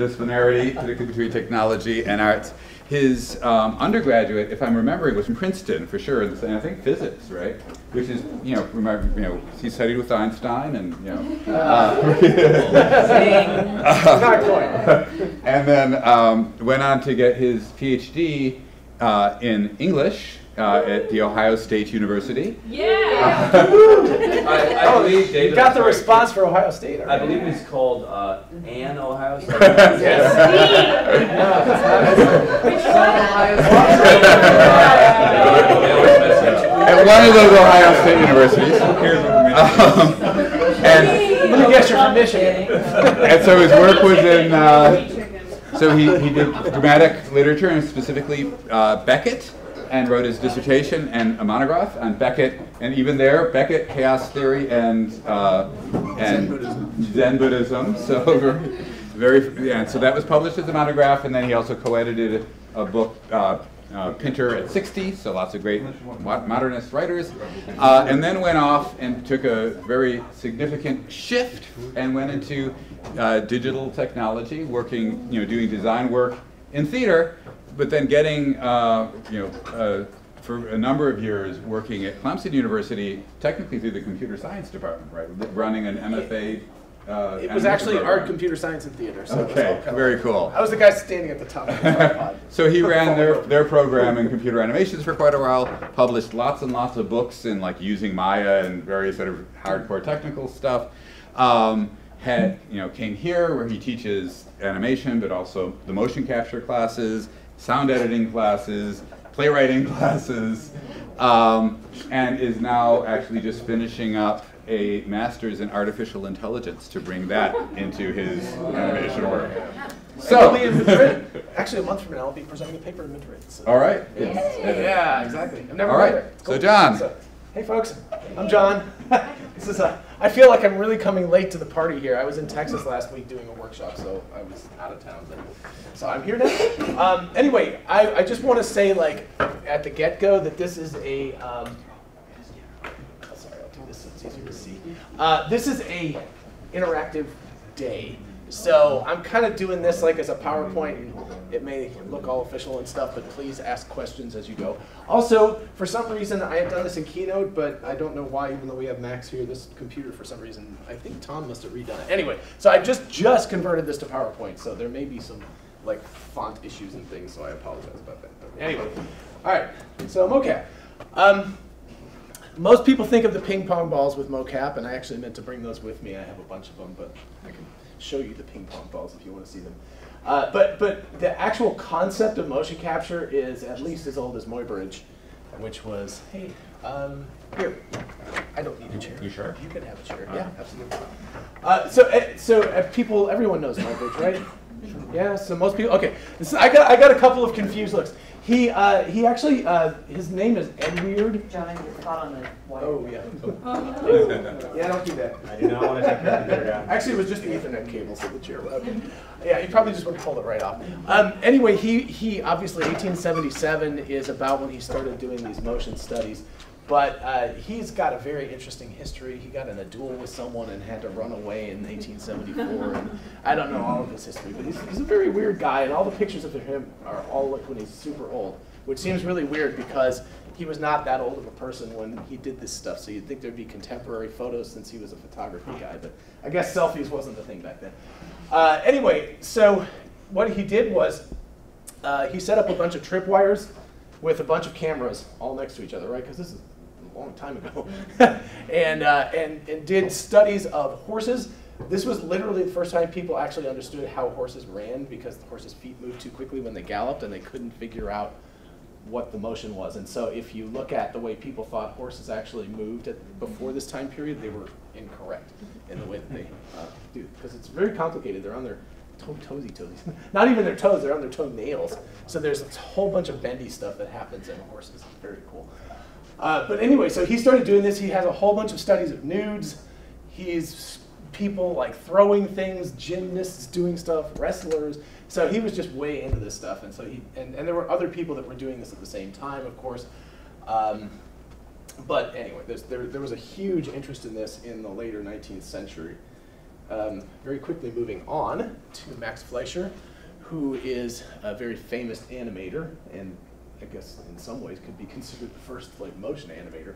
disciplinarity, particularly between technology and arts. His um, undergraduate, if I'm remembering, was from Princeton for sure, and I think physics, right? Which is, you know, remember, you know, he studied with Einstein, and you know. Uh, Not quite. and then um, went on to get his PhD uh, in English uh, at the Ohio State University. Yeah. I, I Oh, believe you got the sorry, response for Ohio State. I believe it's called uh, Ann Ohio State. Which At one of those Ohio State universities. Um, and, Let me guess, you're from Michigan. and so his work was in, uh, so he, he did dramatic literature and specifically uh, Beckett and wrote his dissertation and a monograph on Beckett. And even there, Beckett, chaos theory, and, uh, and Zen Buddhism. So very, yeah, so that was published as a monograph, and then he also co-edited a book, uh, uh, Pinter at 60, so lots of great mo- modernist writers, uh, and then went off and took a very significant shift and went into uh, digital technology, working, you know, doing design work in theater, but then getting, uh, you know, uh, for a number of years working at Clemson University, technically through the computer science department, right, running an MFA. Uh, It was actually art, computer science, and theater. So Okay, very cool. I was the guy standing at the top of the tripod. So he ran their, their program in computer animations for quite a while, published lots and lots of books in like using Maya and various sort of hardcore technical stuff. Um, had, you know, came here where he teaches animation, but also the motion capture classes, sound editing classes, playwriting classes, um, and is now actually just finishing up a master's in artificial intelligence to bring that into his animation work. So, I'll be in Madrid. Actually, a month from now, I'll be presenting a paper in Madrid. So. all right. Yeah, exactly. I've never All been right. there. So, John. So, hey, folks. I'm John. this is a. I feel like I'm really coming late to the party here. I was in Texas last week doing a workshop, so I was out of town. But, so I'm here now. Um, anyway, I, I just want to say, like, at the get-go, that this is a. Um, sorry, I'll do this so it's easier to see. Uh, this is a interactive day. So I'm kind of doing this like as a PowerPoint, and it may look all official and stuff, but please ask questions as you go. Also, for some reason, I have done this in Keynote, but I don't know why, even though we have Macs here, this computer, for some reason, I think Tom must have redone it. Anyway, so I just, just converted this to PowerPoint, so there may be some like font issues and things, so I apologize about that. But anyway, all right, so mocap. Um, most people think of the ping pong balls with mocap, and I actually meant to bring those with me. I have a bunch of them, but I can show you the ping pong balls if you want to see them. Uh, but but the actual concept of motion capture is at least as old as Muybridge, which was hey um, here. I don't need a chair. You sure? You can have a chair. Yeah, absolutely. Uh, so uh, so uh, people, everyone knows Muybridge, right? Yeah. So most people. Okay. So I got I got a couple of confused looks. He uh, he actually uh, his name is Eadweard. John, your spot on the wire. Oh yeah. Yeah, don't do that. I do not want to take your computer. Actually, it was just the Ethernet cable, so the chair. Okay. Yeah, you probably just would have pulled it right off. Um, anyway, he he obviously 1877 is about when he started doing these motion studies, but uh, he's got a very interesting history. He got in a duel with someone and had to run away in 1874, and I don't know all of his history, but he's, he's a very weird guy, and all the pictures of him are all like when he's super old, which seems really weird because he was not that old of a person when he did this stuff, so you'd think there'd be contemporary photos since he was a photography guy, but I guess selfies wasn't the thing back then. Uh, anyway, so what he did was uh, he set up a bunch of tripwires with a bunch of cameras all next to each other, right? Because this is long time ago, and, uh, and and did studies of horses. This was literally the first time people actually understood how horses ran because the horses' feet moved too quickly when they galloped, and they couldn't figure out what the motion was. And so if you look at the way people thought horses actually moved at, before this time period, they were incorrect in the way that they uh, do. Because it's very complicated. They're on their toe toesy toesies. Not even their toes, they're on their toenails. So there's a whole bunch of bendy stuff that happens in horses. It's very cool. Uh, but anyway, so he started doing this. He has a whole bunch of studies of nudes. He's people like throwing things, gymnasts doing stuff, wrestlers. So he was just way into this stuff, and so he and, and there were other people that were doing this at the same time, of course. Um, but anyway, there there was a huge interest in this in the later 19th century. Um, very quickly moving on to Max Fleischer, who is a very famous animator, and I guess in some ways could be considered the first like motion animator.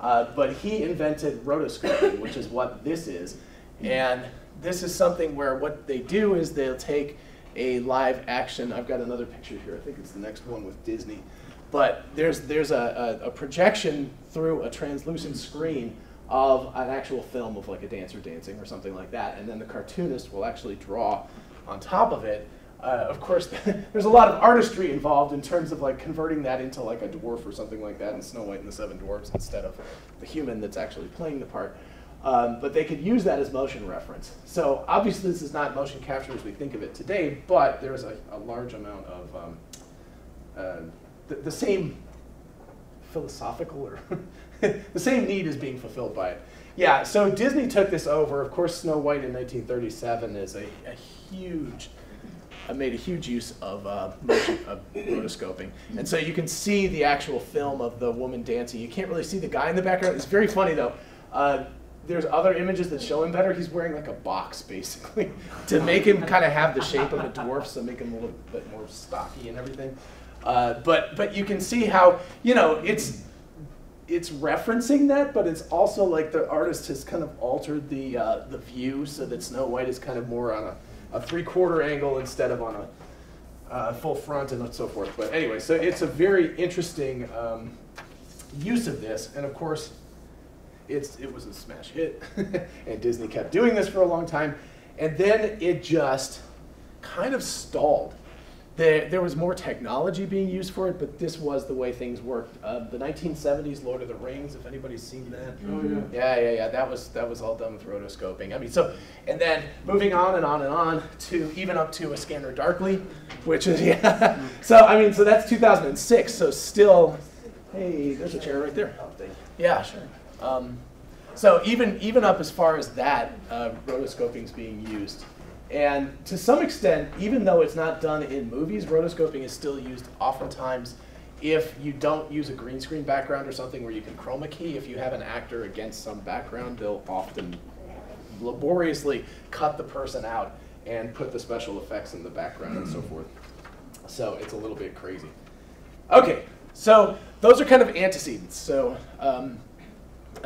Uh, but he invented rotoscoping, which is what this is. And this is something where what they do is they'll take a live action. I've got another picture here. I think it's the next one with Disney. But there's there's a, a, a projection through a translucent screen of an actual film of like a dancer dancing or something like that, and then the cartoonist will actually draw on top of it. Uh, of course, there's a lot of artistry involved in terms of like converting that into like a dwarf or something like that in Snow White and the Seven Dwarfs instead of the human that's actually playing the part. Um, but they could use that as motion reference. So obviously this is not motion capture as we think of it today, but there's a, a large amount of um, uh, the, the same philosophical or the same need is being fulfilled by it. Yeah, so Disney took this over. Of course, Snow White in 1937 is a, a huge, uh, made a huge use of, uh, motion, of rotoscoping. And so you can see the actual film of the woman dancing. You can't really see the guy in the background. It's very funny though. Uh, there's other images that show him better. He's wearing like a box basically to make him kind of have the shape of a dwarf, so make him a little bit more stocky and everything. Uh, but but you can see how you know it's it's referencing that, but it's also like the artist has kind of altered the uh, the view so that Snow White is kind of more on a, a three quarter angle instead of on a uh, full front and so forth. But anyway, so it's a very interesting um, use of this, and of course, it's it was a smash hit, and Disney kept doing this for a long time, and then it just kind of stalled there, there was more technology being used for it, but this was the way things worked. Uh, the 1970s Lord of the Rings, if anybody's seen that. Oh, yeah. Yeah, yeah, yeah. That was that was all done with rotoscoping. I mean, so and then moving on and on and on to even up to a scanner darkly, which is yeah. so I mean, so that's 2006. So still, hey, there's a chair right there. Yeah, sure. Um, so even even up as far as that, uh, rotoscoping is being used. And to some extent, even though it's not done in movies, rotoscoping is still used oftentimes if you don't use a green screen background or something where you can chroma key. If you have an actor against some background, they'll often laboriously cut the person out and put the special effects in the background and so forth. So it's a little bit crazy. Okay, so those are kind of antecedents. So um,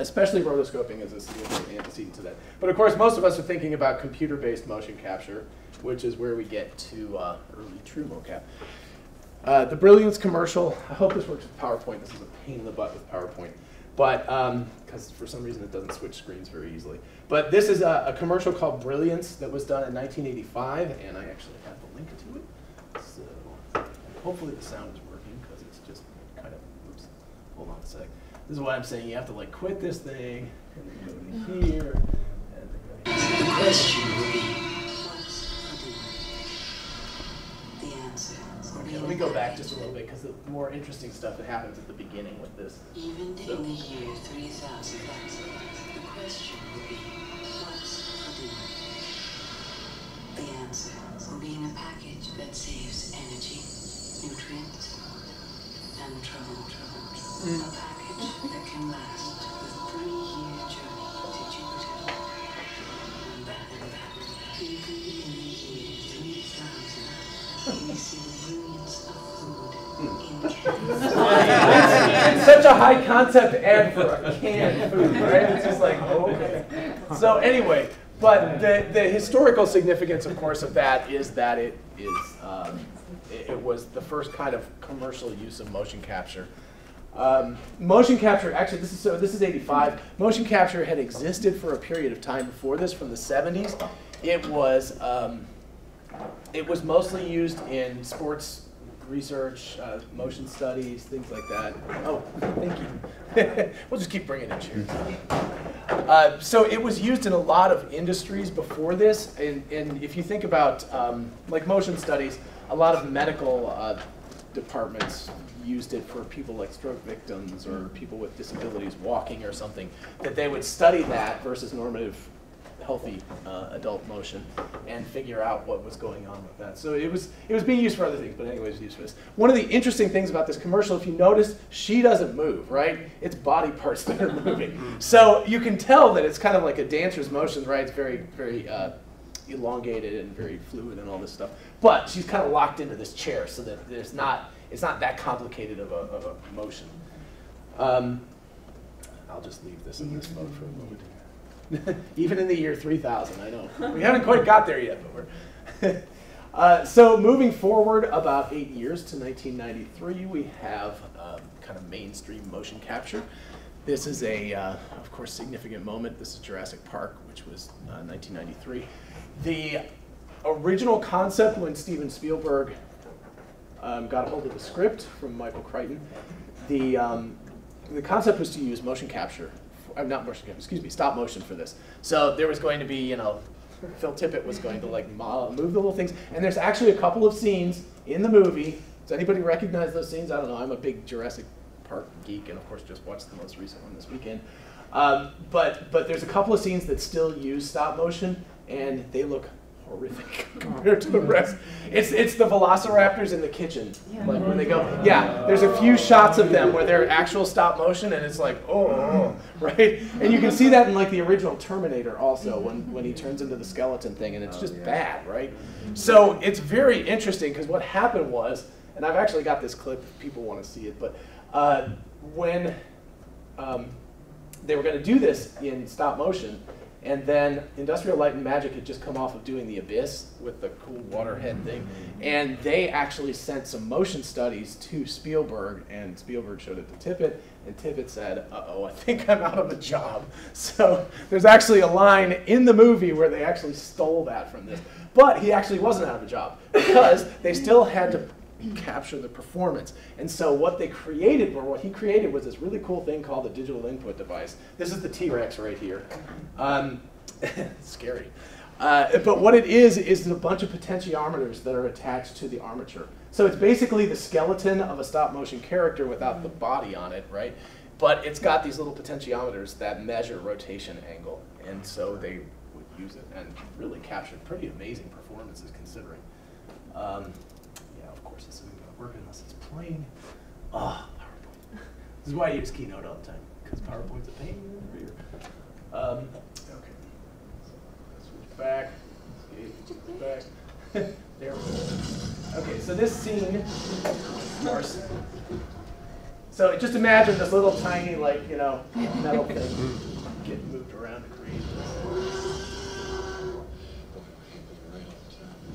especially rotoscoping is a significant antecedent to that. But of course, most of us are thinking about computer-based motion capture, which is where we get to uh, early true mocap. Uh, the Brilliance commercial, I hope this works with PowerPoint. This is a pain in the butt with PowerPoint. But, because for some reason it doesn't switch screens very easily. But this is a, a commercial called Brilliance that was done in 1985, and I actually have the link to it. So hopefully the sound is working, because it's just kind of, oops, hold on a sec. This is why I'm saying you have to like quit this thing, and then go to mm-hmm. here, and then go here. The question will be, the answer will Okay, be let me go back just a little bit, because the more interesting stuff that happens at the beginning with this. Even So- in the year 3000, the question will be, what's for dinner? The answer will be in a package that saves energy, nutrients, and trouble. Mm. A package that can last three-year journey to Jupiter and back and back. Even in the year 3000, we see the brilliance of food in it's such a high concept ad for canned food, right? It's just like, oh, okay. So anyway, but the, the historical significance, of course, of that is that it is um, it, it was the first kind of commercial use of motion capture. Um, motion capture, actually, this is so. This is '85. Motion capture had existed for a period of time before this, from the '70s. It was um, it was mostly used in sports research, uh, motion studies, things like that. Oh, thank you. we'll just keep bringing it chairs. Uh, so it was used in a lot of industries before this, and, and if you think about um, like motion studies, a lot of medical uh, departments used it for people like stroke victims or people with disabilities walking or something, that they would study that versus normative healthy uh, adult motion and figure out what was going on with that. So it was it was being used for other things, but anyways, it was used for this. One of the interesting things about this commercial, if you notice, she doesn't move, right? It's body parts that are moving. So you can tell that it's kind of like a dancer's motions, right? It's very very uh, elongated and very fluid and all this stuff. But she's kind of locked into this chair, so that there's not it's not that complicated of a, of a motion. Um, I'll just leave this in this mode for a moment. Even in the year 3000, I know. We haven't quite got there yet, but we're. uh, so moving forward about eight years to 1993, we have um, kind of mainstream motion capture. This is a, uh, of course, significant moment. This is Jurassic Park, which was uh, 1993. The original concept when Steven Spielberg um, got a hold of the script from Michael Crichton, the um, the concept was to use motion capture, uh, not motion capture, excuse me, stop motion for this. So there was going to be, you know, Phil Tippett was going to like move the little things, and there's actually a couple of scenes in the movie. Does anybody recognize those scenes? I don't know. I'm a big Jurassic Park geek, and of course, just watched the most recent one this weekend. Um, but but there's a couple of scenes that still use stop motion, and they look horrific compared to the rest. It's it's the velociraptors in the kitchen, Yeah. like when they go. Yeah, there's a few shots of them where they're actual stop motion, and it's like oh, oh, right. And you can see that in like the original Terminator also when when he turns into the skeleton thing, and it's just bad, right? So it's very interesting because what happened was, and I've actually got this clip if people want to see it, but uh, when um, they were going to do this in stop motion, and then Industrial Light and Magic had just come off of doing The Abyss with the cool water head mm-hmm. thing, and they actually sent some motion studies to Spielberg, and Spielberg showed it to Tippett, and Tippett said, "Uh-oh, I think I'm out of a job." So there's actually a line in the movie where they actually stole that from this, but he actually wasn't out of a job because they still had to capture the performance. And so what they created, or what he created, was this really cool thing called the digital input device. This is the T-Rex right here. Um, scary. Uh, but what it is, is a bunch of potentiometers that are attached to the armature. So it's basically the skeleton of a stop motion character without the body on it, right? But it's got these little potentiometers that measure rotation angle. And so they would use it and really captured pretty amazing performances considering. Um, yeah, of course, this isn't going to work unless it's playing. Ah, PowerPoint. This is why I use Keynote all the time, because PowerPoint's a pain in the rear. Um, okay. Switch back. Escape, Back. there we go. Okay, so this scene, of course. So just imagine this little tiny, like, you know, metal thing getting moved around to create this.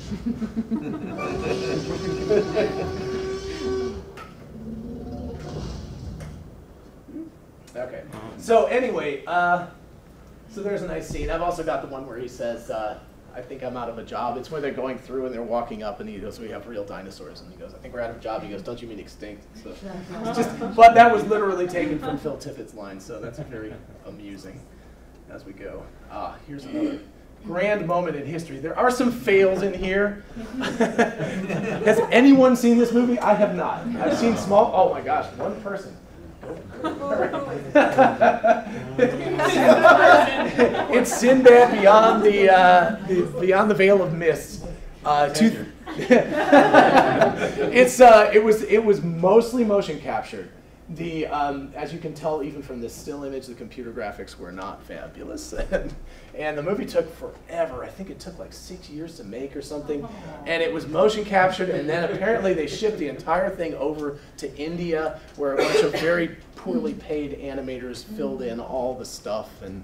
Okay. So anyway, uh, so there's a nice scene. I've also got the one where he says, uh, "I think I'm out of a job." It's where they're going through and they're walking up, and he goes, "We have real dinosaurs," and he goes, "I think we're out of a job." He goes, "Don't you mean extinct?" So just, but that was literally taken from Phil Tippett's line, so that's very amusing as we go. Ah, here's another grand moment in history. There are some fails in here. Has anyone seen this movie? I have not. I've seen small. Oh my gosh, one person. it's Sinbad beyond the, uh, the beyond the veil of mist. Uh, two, it's uh, it was it was mostly motion captured. The um, as you can tell even from this still image, the computer graphics were not fabulous, and, and the movie took forever. I think it took like six years to make or something, and it was motion captured. And then apparently they shipped the entire thing over to India, where a bunch of very poorly paid animators filled in all the stuff and.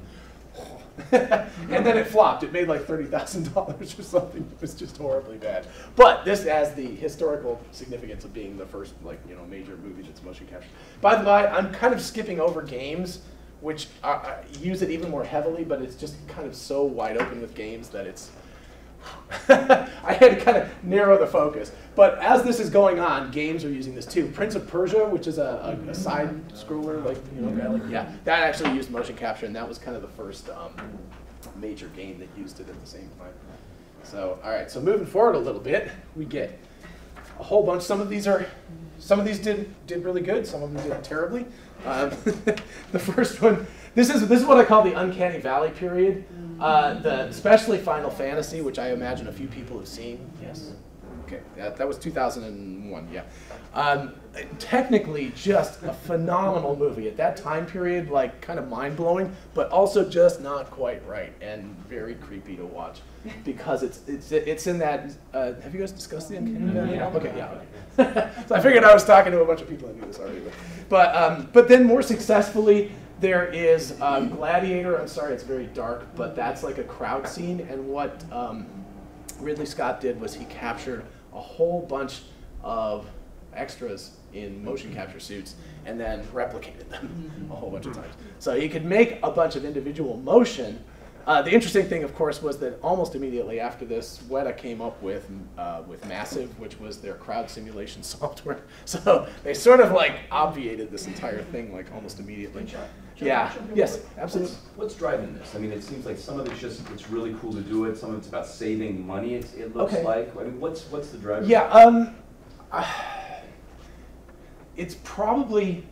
and then it flopped. It made like thirty thousand dollars or something. It was just horribly bad. But this has the historical significance of being the first, like you know, major movie that's motion captured. By the way, I'm kind of skipping over games, which uh, use it even more heavily. But it's just kind of so wide open with games that it's. I had to kind of narrow the focus. But as this is going on, games are using this too. Prince of Persia, which is a, a, a side scroller, like you know, like yeah, that actually used motion capture, and that was kind of the first um, major game that used it at the same time. So, all right. So moving forward a little bit, we get a whole bunch. Some of these are, some of these did did really good. Some of them did terribly. Um, the first one, this is this is what I call the uncanny valley period. Uh, the especially Final Fantasy, which I imagine a few people have seen. Yes. Okay, that, that was 2001. Yeah. Um, technically, just a phenomenal movie at that time period. Like kind of mind blowing, but also just not quite right and very creepy to watch because it's it's it's in that. Uh, have you guys discussed the Uncanny Valley? Yeah. Okay. Yeah. okay. so I figured I was talking to a bunch of people that knew this already. But but, um, but then more successfully, there is um, Gladiator. I'm sorry, it's very dark, but that's like a crowd scene. And what um, Ridley Scott did was he captured a whole bunch of extras in motion capture suits and then replicated them a whole bunch of times. So you could make a bunch of individual motion. Uh, the interesting thing, of course, was that almost immediately after this, Weta came up with uh, with Massive, which was their crowd simulation software. So they sort of like obviated this entire thing like almost immediately. Yeah. Yes. Absolutely. What's, what's driving this? I mean, it seems like some of it's just, it's really cool to do it, some of it's about saving money, it's, it looks Okay. like. I mean, what's, what's the driver? Yeah, um, it's probably,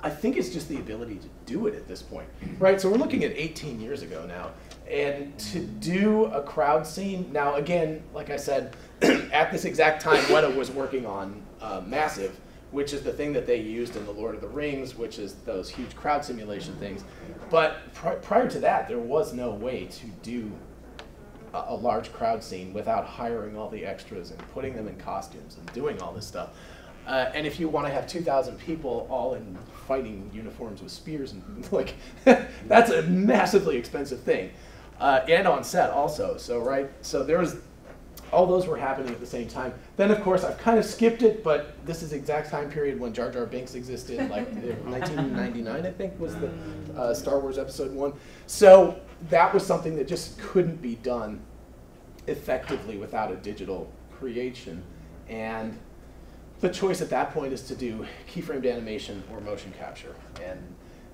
I think it's just the ability to do it at this point, right? So we're looking at 18 years ago now, and to do a crowd scene. Now, again, like I said, at this exact time, Weta was working on uh, Massive, which is the thing that they used in The Lord of the Rings, which is those huge crowd simulation things. But pri- prior to that, there was no way to do a, a large crowd scene without hiring all the extras and putting them in costumes and doing all this stuff. Uh, and if you want to have 2,000 people all in fighting uniforms with spears and like, that's a massively expensive thing, uh, and on set also. So right, so there was all those were happening at the same time. Then, of course, I've kind of skipped it, but this is the exact time period when Jar Jar Binks existed, like 1999, I think, was the uh, Star Wars Episode 1. So that was something that just couldn't be done effectively without a digital creation. And the choice at that point is to do keyframed animation or motion capture. And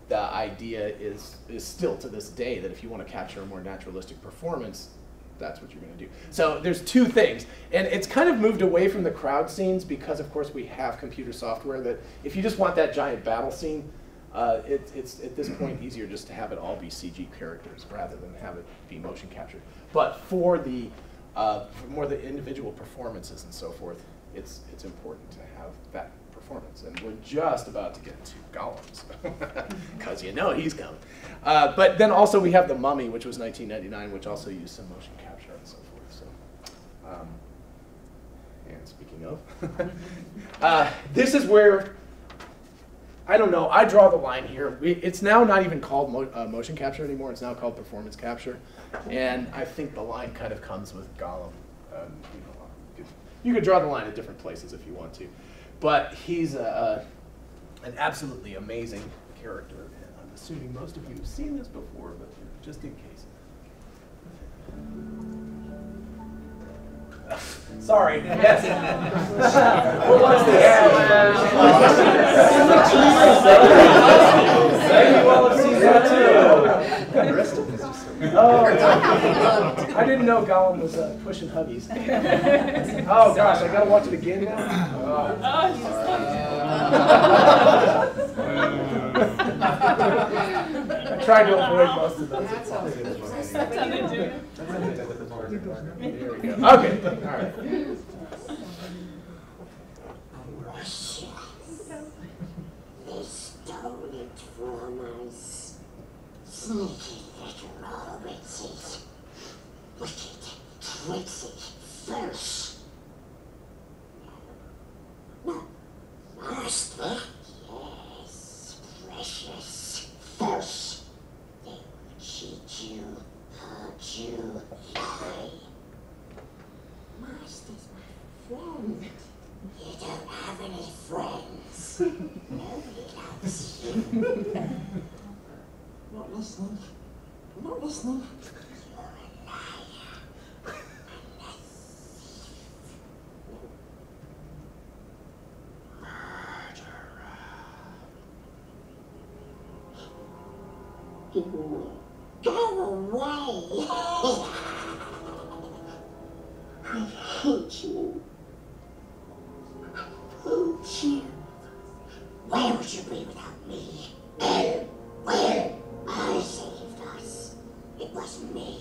the idea is, is still to this day that if you want to capture a more naturalistic performance, that's what you're going to do. So there's two things, and it's kind of moved away from the crowd scenes because, of course, we have computer software that if you just want that giant battle scene, uh, it, it's at this point easier just to have it all be CG characters rather than have it be motion captured. But for the uh, for more the individual performances and so forth, it's it's important to have that performance. And we're just about to get to Gollum, because you know he's coming. Uh, but then also we have The Mummy, which was 1999, which also used some motion capture and so forth. So, um, and speaking of, uh, this is where I don't know. I draw the line here. We, it's now not even called mo- uh, motion capture anymore. It's now called performance capture, and I think the line kind of comes with Gollum. Um, you, know, you could draw the line at different places if you want to, but he's a, a, an absolutely amazing character. And I'm assuming most of you have seen this before, but just in case. Sorry. Yes. what was the Maybe you all have seen that too. Oh, I didn't know Gollum was uh, pushing huggies. Oh gosh, I gotta watch it again now. Oh. I tried to avoid most of those. That's how they do. There we go. Okay, all right. Russia. They stole it from us. Sneaky tricksy first. No, master. Yes, precious first. They will cheat you, hurt you, lie. Master's my friend. You don't have any friends. Nobody loves you. Not listening. Not listening. You're a liar. And a thief. Murderer. Go away. I hate you. Hate you. Where would you be without me? Where? Where? I saved us. It was me.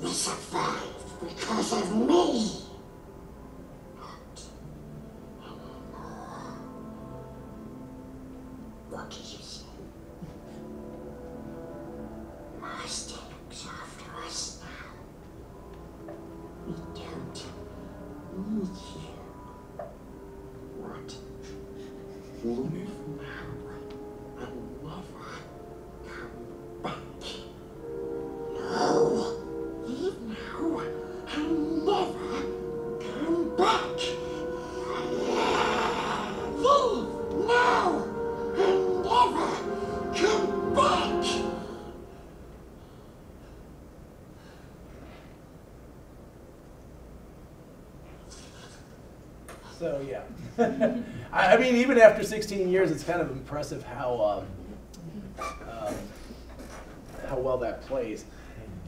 We survived because of me. I, mean, even after 16 years, it's kind of impressive how um, um, how well that plays.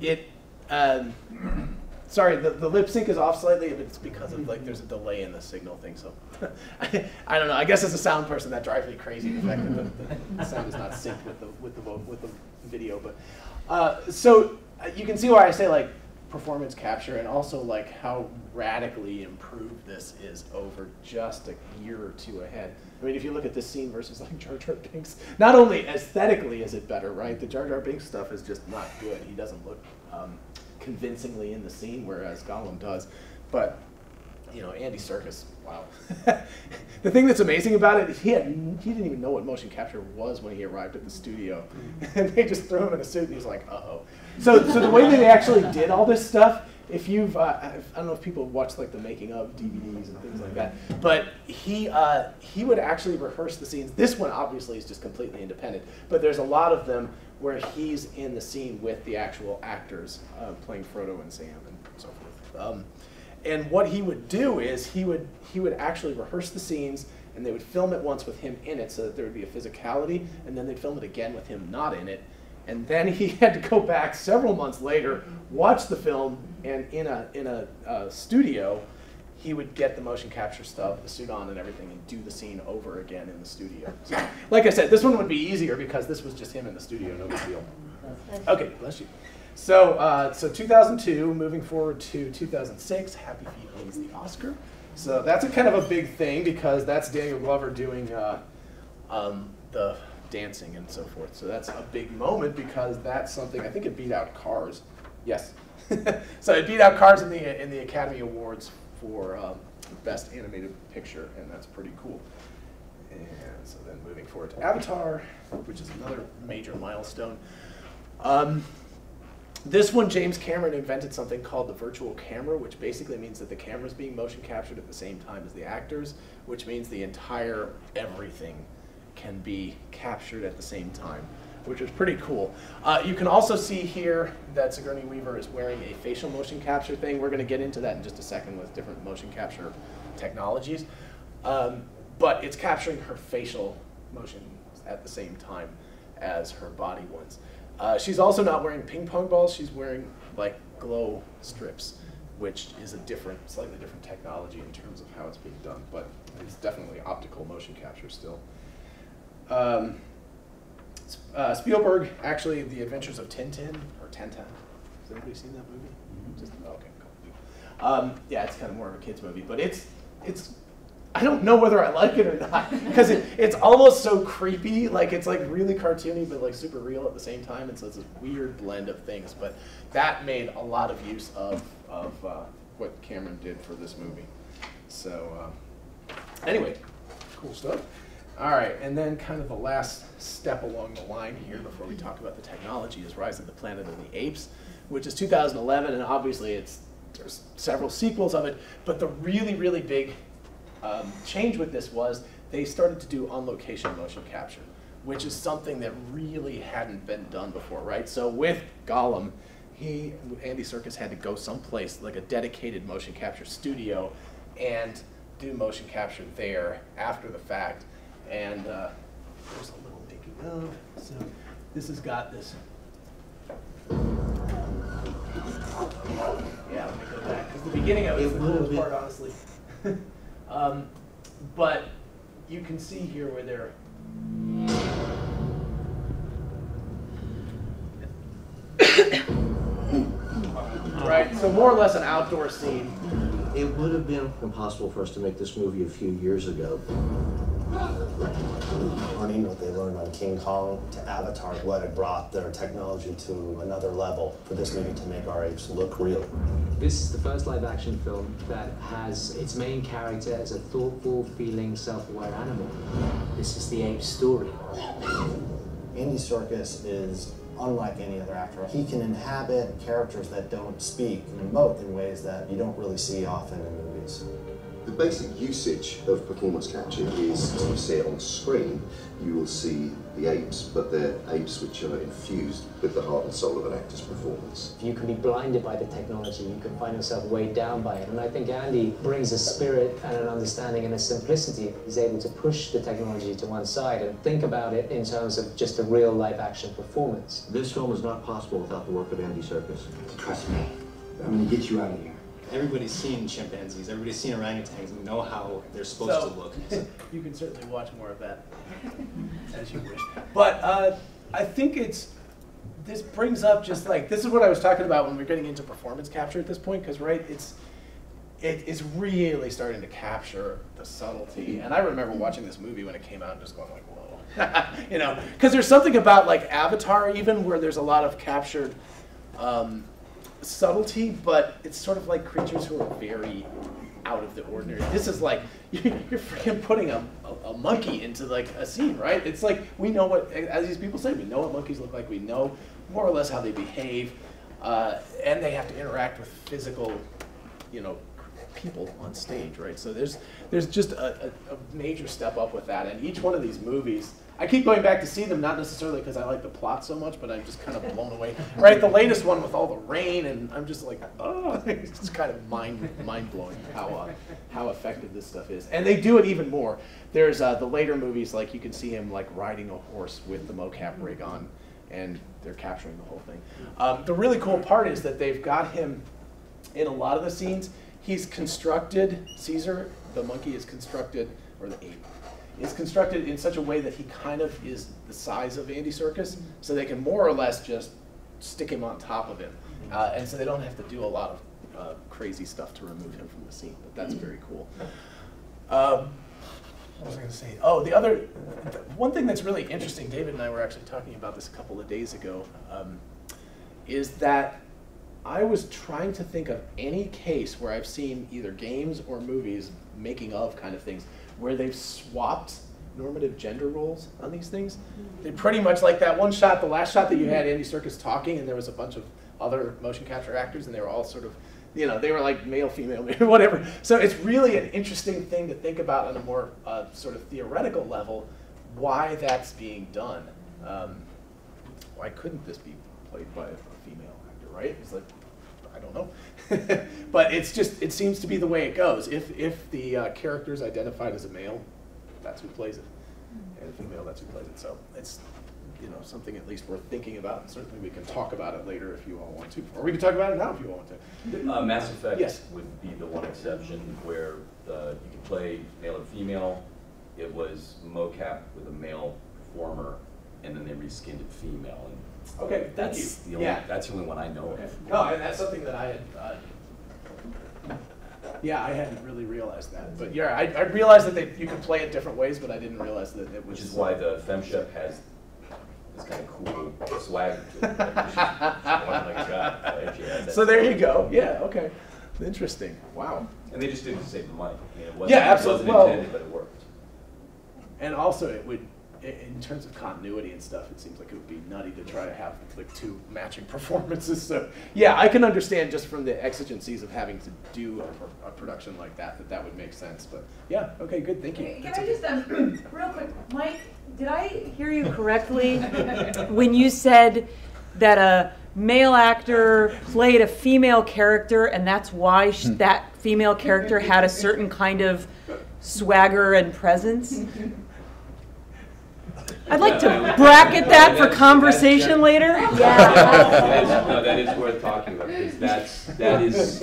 It, um, sorry, the, the lip sync is off slightly, but it's because of like there's a delay in the signal thing. So I, I don't know. I guess as a sound person, that drives me crazy. The fact that the, the sound is not synced with the with the with the video, but uh, so uh, you can see why I say like performance capture and also like how radically improved this is over just a year or two ahead. I mean, if you look at this scene versus like Jar Jar Binks, not only aesthetically is it better, right? The Jar Jar Binks stuff is just not good. He doesn't look um, convincingly in the scene, whereas Gollum does. But you know, Andy Serkis, wow. the thing that's amazing about it he had he didn't even know what motion capture was when he arrived at the studio, and they just threw him in a suit, and he's like, uh oh. So, so the way that they actually did all this stuff, if you've, uh, I don't know if people watch like the making of DVDs and things like that, but he uh, he would actually rehearse the scenes. This one obviously is just completely independent, but there's a lot of them where he's in the scene with the actual actors uh, playing Frodo and Sam and so forth. Um, and what he would do is he would he would actually rehearse the scenes and they would film it once with him in it so that there would be a physicality and then they'd film it again with him not in it and then he had to go back several months later watch the film and in a in a uh, studio he would get the motion capture stuff the suit on and everything and do the scene over again in the studio. So, like i said this one would be easier because this was just him in the studio no big deal. Okay bless you. So, uh, so 2002, moving forward to 2006, Happy Feet wins the Oscar. So that's a kind of a big thing because that's Daniel Glover doing uh, um, the dancing and so forth. So that's a big moment because that's something I think it beat out Cars. Yes. so it beat out Cars in the in the Academy Awards for um, Best Animated Picture, and that's pretty cool. And so then moving forward to Avatar, which is another major milestone. Um, this one, James Cameron invented something called the virtual camera, which basically means that the camera's being motion captured at the same time as the actors, which means the entire everything can be captured at the same time, which is pretty cool. Uh, you can also see here that Sigourney Weaver is wearing a facial motion capture thing. We're going to get into that in just a second with different motion capture technologies. Um, but it's capturing her facial motion at the same time as her body ones. Uh, she's also not wearing ping pong balls. She's wearing like glow strips, which is a different, slightly different technology in terms of how it's being done. But it's definitely optical motion capture still. Um, uh, Spielberg, actually, The Adventures of Tintin or Tintin. Has anybody seen that movie? Just oh, okay, cool. Um, yeah, it's kind of more of a kids movie, but it's it's. I don't know whether I like it or not because it, it's almost so creepy. Like it's like really cartoony, but like super real at the same time. And so it's this weird blend of things. But that made a lot of use of of uh, what Cameron did for this movie. So uh, anyway, cool stuff. All right, and then kind of the last step along the line here before we talk about the technology is Rise of the Planet of the Apes, which is 2011, and obviously it's there's several sequels of it, but the really really big um, change with this was they started to do on-location motion capture, which is something that really hadn't been done before, right? So with Gollum, he Andy Serkis had to go someplace like a dedicated motion capture studio and do motion capture there after the fact. And uh, there's a little making of. So this has got this. Yeah, let me go back because the beginning of it is the coolest part, honestly. um, but you can see here where they're. Right, so more or less an outdoor scene. It would have been impossible for us to make this movie a few years ago. Learning what they learned on King Kong to Avatar, what it brought their technology to another level for this movie to make our apes look real. This is the first live action film that has its main character as a thoughtful, feeling, self aware animal. This is the ape's story. Andy Serkis is unlike any other actor. He can inhabit characters that don't speak and emote in ways that you don't really see often in movies. The basic usage of performance capture is to see it on screen. You will see the apes, but they're apes which are infused with the heart and soul of an actor's performance. If you can be blinded by the technology, you can find yourself weighed down by it. And I think Andy brings a spirit and an understanding and a simplicity. He's able to push the technology to one side and think about it in terms of just a real live action performance. This film is not possible without the work of Andy Serkis. Trust me, I'm gonna get you out of here. Everybody's seen chimpanzees, everybody's seen orangutans, and know how they're supposed So, to look. you can certainly watch more of that as you wish. But uh, I think it's this brings up just like this is what I was talking about when we're getting into performance capture at this point, because right, it's it is really starting to capture the subtlety. And I remember watching this movie when it came out and just going like, whoa, you know, because there's something about like Avatar even where there's a lot of captured. Um, subtlety, but it's sort of like creatures who are very out of the ordinary. This is like you're freaking putting a, a, a, monkey into like a scene, right? It's like we know what, as these people say, we know what monkeys look like. We know more or less how they behave, uh, and they have to interact with physical, you know, people on stage, right? So there's there's just a, a, a major step up with that, and each one of these movies. I keep going back to see them, not necessarily because I like the plot so much, but I'm just kind of blown away. Right, the latest one with all the rain, and I'm just like, oh, it's kind of mind mind blowing how uh, how effective this stuff is. And they do it even more. There's uh, the later movies, like you can see him like riding a horse with the mocap rig on, and they're capturing the whole thing. Um, the really cool part is that they've got him in a lot of the scenes. He's constructed Caesar, the monkey is constructed, or the ape is constructed in such a way that he kind of is the size of Andy Serkis, so they can more or less just stick him on top of him, uh, and so they don't have to do a lot of uh, crazy stuff to remove him from the scene. But that's very cool. Um, what was I going to say? Oh, the other th- one thing that's really interesting. David and I were actually talking about this a couple of days ago. Um, is that I was trying to think of any case where I've seen either games or movies making of kind of things where they've swapped normative gender roles on these things. They pretty much like that one shot, the last shot that you had Andy Serkis talking, and there was a bunch of other motion capture actors, and they were all sort of, you know, they were like male, female, whatever. So it's really an interesting thing to think about on a more uh, sort of theoretical level, why that's being done. Um, why couldn't this be played by a female actor, right? It's like, I don't know. but it's just, it seems to be the way it goes. If, if the uh, character is identified as a male, that's who plays it. And a female, that's who plays it. So it's, you know, something at least worth thinking about. And certainly we can talk about it later if you all want to. Or we can talk about it now if you all want to. Uh, Mass Effect Yes. would be the one exception where uh, you could play male or female. It was mocap with a male performer, and then they reskinned it female. And Okay, thank that's you. The only, Yeah. That's the only one I know Okay. of. No, and that's something that I had, uh, yeah, I hadn't really realized that. But yeah, I, I realized that they, you could play it different ways, but I didn't realize that it was. Which is why the FemShep has this kind of cool swagger to it. Like, like that. Like, she has that So there you go. Yeah, okay. Interesting. Wow. And they just did it to save the money. I mean, it wasn't, Yeah, absolutely. It wasn't intended, but it worked. And also, it would, in terms of continuity and stuff, it seems like it would be nutty to try to have like two matching performances. So yeah, I can understand just from the exigencies of having to do a, a production like that that that would make sense. But yeah, okay, good, thank you. Can That's I okay. just, um, real quick, Mike, did I hear you correctly when you said that a male actor played a female character and that's why sh- that female character had a certain kind of swagger and presence? I'd like to bracket that for conversation later. That is, no, that is worth talking about, because that's, that is,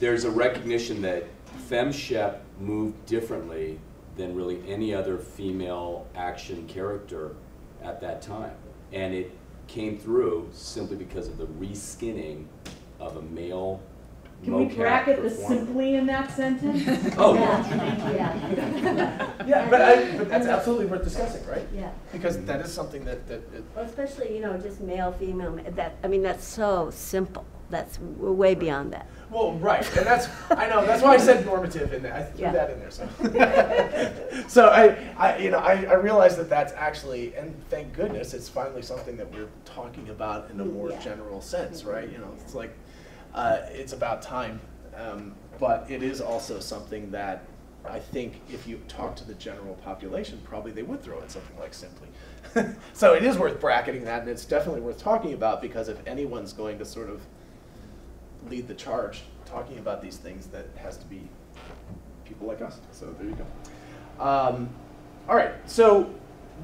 there's a recognition that FemShep moved differently than really any other female action character at that time. And it came through simply because of the reskinning of a male Can we bracket the simply in that sentence? Oh, Yeah. Yeah, but I, but that's absolutely worth discussing, right? Yeah. Because that is something that, that, it- Well, especially, you know, just male, female, that, I mean, that's so simple. That's, we're way beyond that. well, right, and that's, I know, that's why I said normative in there, I threw Yeah. that in there, so. So I, I, you know, I, I realize that that's actually, and thank goodness, it's finally something that we're talking about in a more Yeah. general sense, right? You know, it's like, uh, it's about time, um, but it is also something that I think if you talk to the general population, probably they would throw in something like simply. so it is worth bracketing that, and it's definitely worth talking about because if anyone's going to sort of lead the charge talking about these things, that has to be people like us. So there you go. Um, all right, so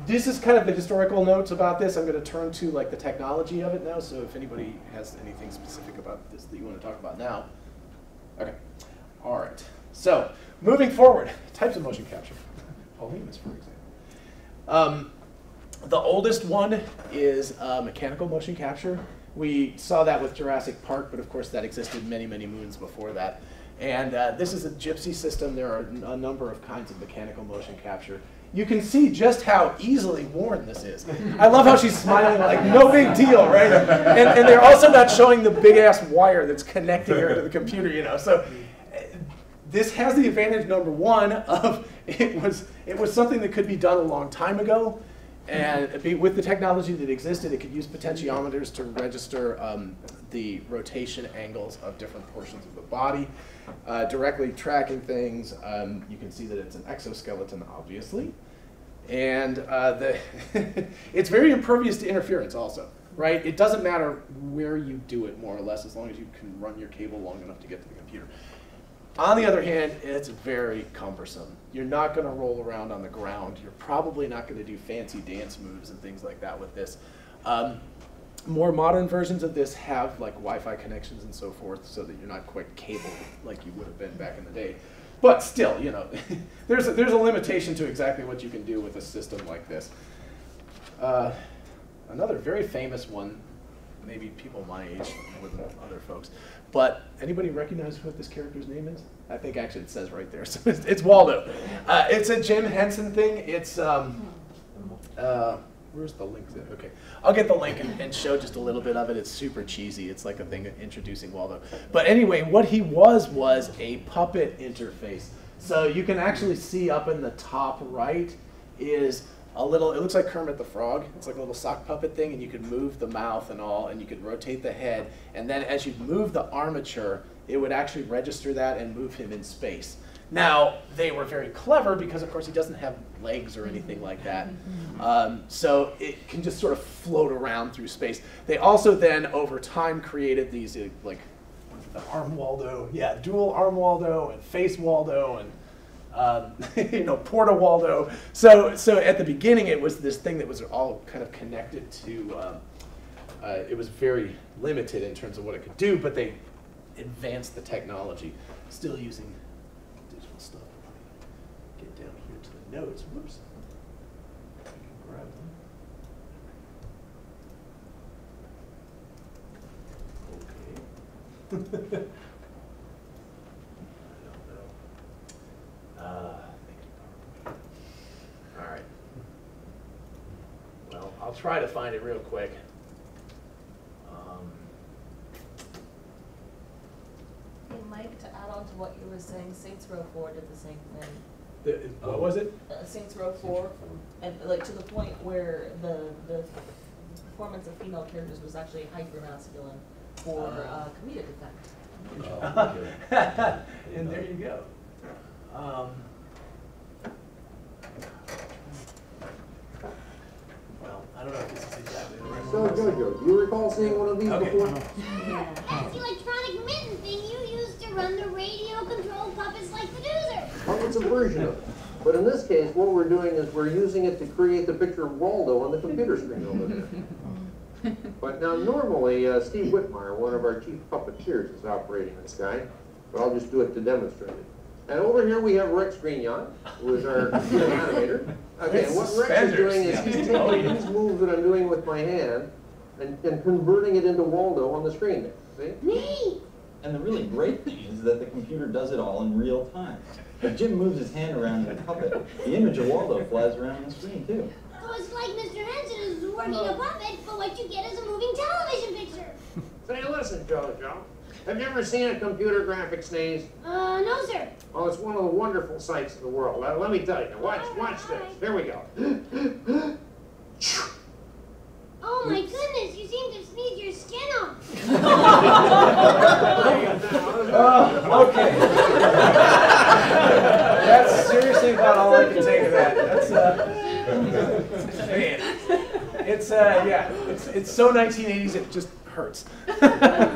this is kind of the historical notes about this. I'm going to turn to like the technology of it now. So if anybody has anything specific about this that you want to talk about now, okay. All right. So moving forward, types of motion capture. Paulinus, for example. Um, the oldest one is uh, mechanical motion capture. We saw that with Jurassic Park, but of course that existed many, many moons before that. And uh, this is a Gypsy system. There are a number of kinds of mechanical motion capture. You can see just how easily worn this is. I love how she's smiling like no big deal, right? And, and they're also not showing the big ass wire that's connecting her to the computer, you know. So this has the advantage number one of it was it was something that could be done a long time ago, and be, with the technology that existed, it could use potentiometers to register um, the rotation angles of different portions of the body, uh, directly tracking things. Um, you can see that it's an exoskeleton, obviously, and uh, the it's very impervious to interference, also. Right? It doesn't matter where you do it, more or less, as long as you can run your cable long enough to get to the computer. On the other hand, it's very cumbersome. You're not going to roll around on the ground. You're probably not going to do fancy dance moves and things like that with this. Um, more modern versions of this have like Wi-Fi connections and so forth, so that you're not quite cable like you would have been back in the day. But still, you know, there's a, there's a limitation to exactly what you can do with a system like this. Uh, another very famous one, maybe people my age more than other folks, but anybody recognize what this character's name is? I think actually it says right there. So it's, it's Waldo. Uh, it's a Jim Henson thing. It's um, uh, where's the link there? Okay, I'll get the link and, and show just a little bit of it. It's super cheesy. It's like a thing introducing Waldo. But anyway, what he was was a puppet interface. So you can actually see up in the top right is a little, it looks like Kermit the Frog. It's like a little sock puppet thing, and you could move the mouth and all, and you could rotate the head. And then as you move the armature, it would actually register that and move him in space. Now, they were very clever because, of course, he doesn't have legs or anything like that. Um, so it can just sort of float around through space. They also then, over time, created these, uh, like, the arm Waldo? Yeah, dual arm Waldo and face Waldo and um, you know, Porta Waldo. So, so at the beginning, it was this thing that was all kind of connected to. Um, uh, it was very limited in terms of what it could do, but they advanced the technology, still using digital stuff. Get down here to the notes. Whoops. Grab them. Okay. PowerPoint. All right. Well, I'll try to find it real quick. Um, Hey, Mike, to add on to what you were saying, Saints Row 4 did the same thing. the- What was it? Uh, Saints Row 4, and like to the point where the, the performance of female characters was actually hyper masculine for uh, comedic effect. and there you go. Um, well, I don't know if this is exactly the right So. Jojo, do you recall seeing one of these Okay. before? That's the electronic mitten thing you use to run the radio-controlled puppets like the Doozer. Well, it's a version of it. But in this case, what we're doing is we're using it to create the picture of Waldo on the computer screen over there. But now normally, uh, Steve Whitmire, one of our chief puppeteers, is operating this guy, but I'll just do it to demonstrate it. And over here we have Rex Grignon, who is our animator. Okay, and what Rex is doing is he's taking these moves that I'm doing with my hand and, and converting it into Waldo on the screen there, see? Me! And the really great thing is that the computer does it all in real time. If Jim moves his hand around in a puppet, the image of Waldo flies around the screen too. So it's like Mr. Henson is working a puppet, but what you get is a moving television picture. Say, listen, Jojo. Have you ever seen a computer graphics sneeze? Uh, no, sir. Oh, it's one of the wonderful sights of the world. Let, let me tell you. Watch, watch this. Here we go. Oh my goodness, you seem to sneeze your skin off. Oh, okay. That's seriously about all I can take of that. That's uh, man. It's uh, yeah. It's it's so 1980s. It just hurts.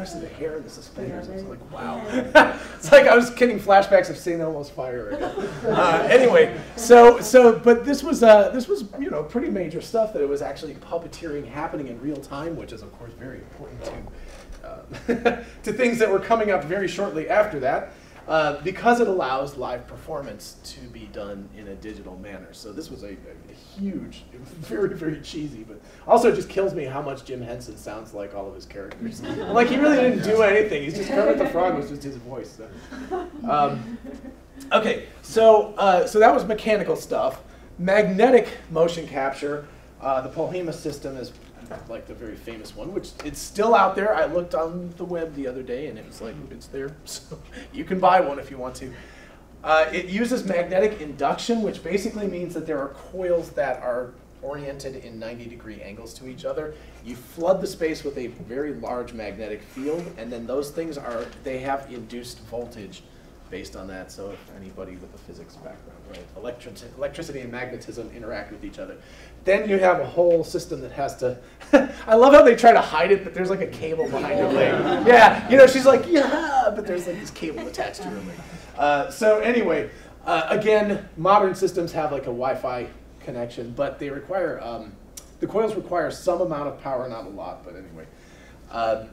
Especially the hair and the suspenders. was like wow. it's like I was getting flashbacks of seeing Almost Fire again. Uh, anyway, so so but this was uh, this was you know pretty major stuff that it was actually puppeteering happening in real time, which is of course very important to uh, to things that were coming up very shortly after that, uh, because it allows live performance to be done in a digital manner. So this was a, a huge, very, very cheesy, but also it just kills me how much Jim Henson sounds like all of his characters. I'm like he really didn't do anything. He's just Kermit the Frog was just his voice. So. Um, okay, so uh, so that was mechanical stuff. Magnetic motion capture. Uh, the Polhemus system is like the very famous one, which it's still out there. I looked on the web the other day, and it was like it's there, so you can buy one if you want to. Uh, it uses magnetic induction, which basically means that there are coils that are oriented in 90 degree angles to each other. You flood the space with a very large magnetic field, and then those things are they have induced voltage based on that. So if anybody with a physics background, right, Electric electricity and magnetism interact with each other. Then you have a whole system that has to. I love how they try to hide it, but there's like a cable behind her leg. Yeah, you know, she's like, yeah, but there's like this cable attached to her leg. Uh, so anyway, uh, again, modern systems have like a Wi-Fi connection, but they require um, the coils require some amount of power, not a lot, but anyway. Um,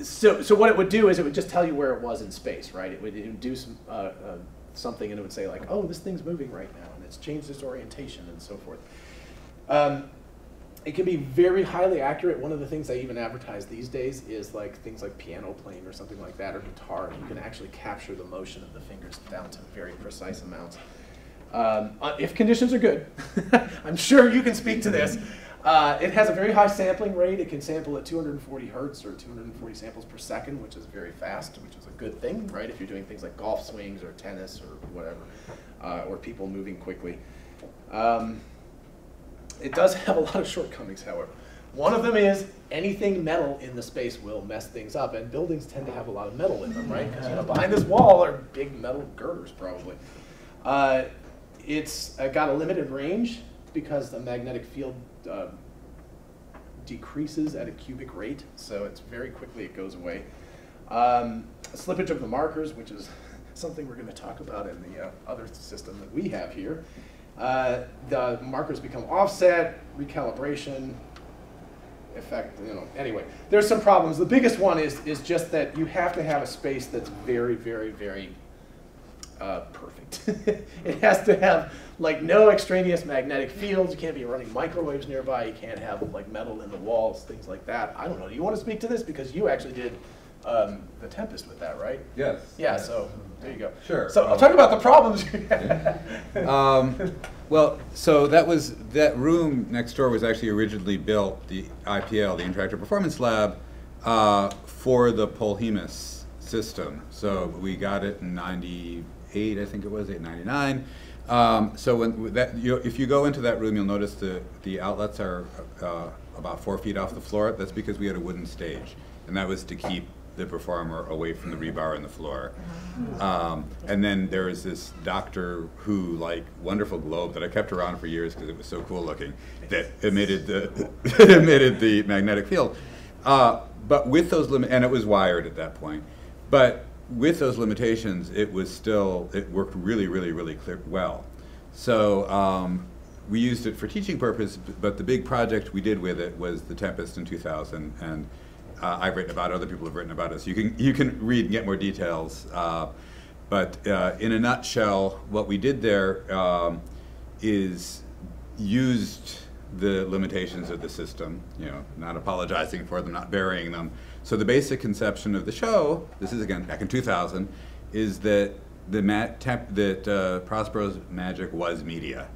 so, so what it would do is it would just tell you where it was in space, right? It would induce uh, uh, something and it would say like, oh, this thing's moving right now, and it's changed its orientation and so forth. Um, it can be very highly accurate. One of the things I even advertise these days is like things like piano playing or something like that, or guitar. You can actually capture the motion of the fingers down to very precise amounts. Um, uh, if conditions are good, I'm sure you can speak to this. Uh, it has a very high sampling rate. It can sample at 240 hertz or 240 samples per second, which is very fast, which is a good thing, right? If you're doing things like golf swings or tennis or whatever, uh, or people moving quickly. Um, it does have a lot of shortcomings, however. One of them is anything metal in the space will mess things up, and buildings tend to have a lot of metal in them, right? Because you know, behind this wall are big metal girders, probably. Uh, it's uh, got a limited range because the magnetic field uh, decreases at a cubic rate, so it's very quickly it goes away. Um, slippage of the markers, which is something we're going to talk about in the uh, other system that we have here. Uh, the markers become offset, recalibration, effect, you know, anyway. There's some problems. The biggest one is, is just that you have to have a space that's very, very, very uh, perfect. it has to have like no extraneous magnetic fields. You can't be running microwaves nearby. You can't have like metal in the walls, things like that. I don't know. Do you want to speak to this? Because you actually did um, the Tempest with that, right? Yes. Yeah, so there you go. Sure. So I'll talk about the problems. um, well, so that was that room next door was actually originally built, the IPL, the Interactive Performance Lab, uh, for the Polhemus system. So we got it in '98, I think it was, '99. Um, so when that, you, if you go into that room, you'll notice the the outlets are uh, about four feet off the floor. That's because we had a wooden stage, and that was to keep the performer away from the rebar on the floor. Um, and then there was this Doctor Who like wonderful globe that I kept around for years because it was so cool looking that emitted the emitted the magnetic field. Uh, but with those lim- and it was wired at that point. But with those limitations, it was still it worked really, really, really clear well. So um, we used it for teaching purpose, but the big project we did with it was the Tempest in 2000 and uh, I've written about, other people have written about it. So you can you can read and get more details. Uh, but uh, in a nutshell, what we did there um, is used the limitations of the system. You know, not apologizing for them, not burying them, So the basic conception of the show, this is again back in 2000, is that the ma- that uh, Prospero's magic was media,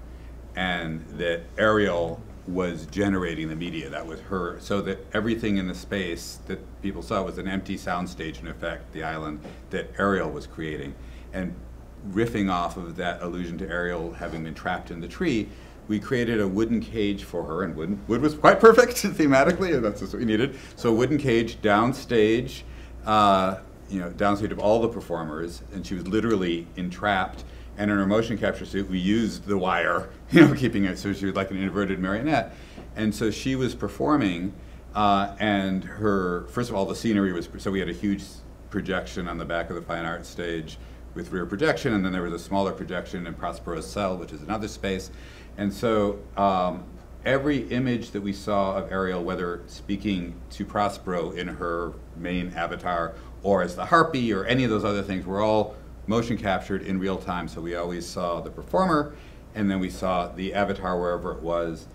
and that Ariel was generating the media. That was her. So that everything in the space that people saw was an empty soundstage, in effect, the island that Ariel was creating, and riffing off of that allusion to Ariel having been trapped in the tree, we created a wooden cage for her, and wooden, wood was quite perfect thematically, and that's just what we needed. So a wooden cage downstage, uh, you know, downstage of all the performers, and she was literally entrapped. And in her motion capture suit, we used the wire, you know, keeping it so she was like an inverted marionette. And so she was performing, uh, and her first of all, the scenery was so we had a huge projection on the back of the fine arts stage with rear projection, and then there was a smaller projection in Prospero's cell, which is another space. And so um, every image that we saw of Ariel, whether speaking to Prospero in her main avatar or as the harpy or any of those other things, were all motion captured in real time. So we always saw the performer, and then we saw the avatar wherever it was.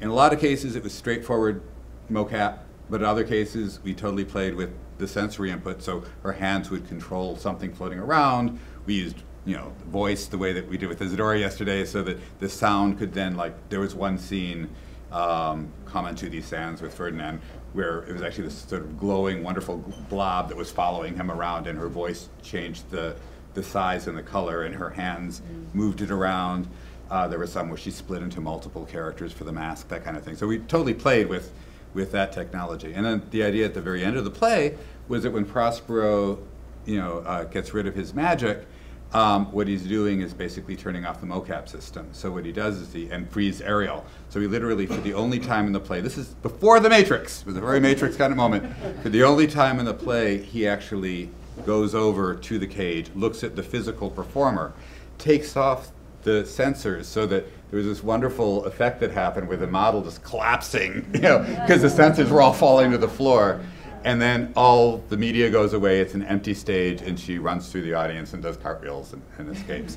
In a lot of cases, it was straightforward mocap, but in other cases, we totally played with the sensory input. So her hands would control something floating around. We used you know, voice the way that we did with Isadora yesterday, so that the sound could then like there was one scene, um, Come unto these sands with Ferdinand, where it was actually this sort of glowing, wonderful blob that was following him around, and her voice changed the the size and the color, and her hands moved it around. Uh, there was some where she split into multiple characters for the mask, that kind of thing. So we totally played with with that technology. And then the idea at the very end of the play was that when Prospero, you know, uh, gets rid of his magic, um, what he's doing is basically turning off the mocap system. So what he does is he and frees Ariel. So he literally, for the only time in the play, this is before the Matrix, it was a very Matrix kind of moment. For the only time in the play, he actually goes over to the cage, looks at the physical performer, takes off the sensors so that there was this wonderful effect that happened with the model just collapsing, you know, because the sensors were all falling to the floor. And then all the media goes away, it's an empty stage, and she runs through the audience and does cartwheels and, and escapes.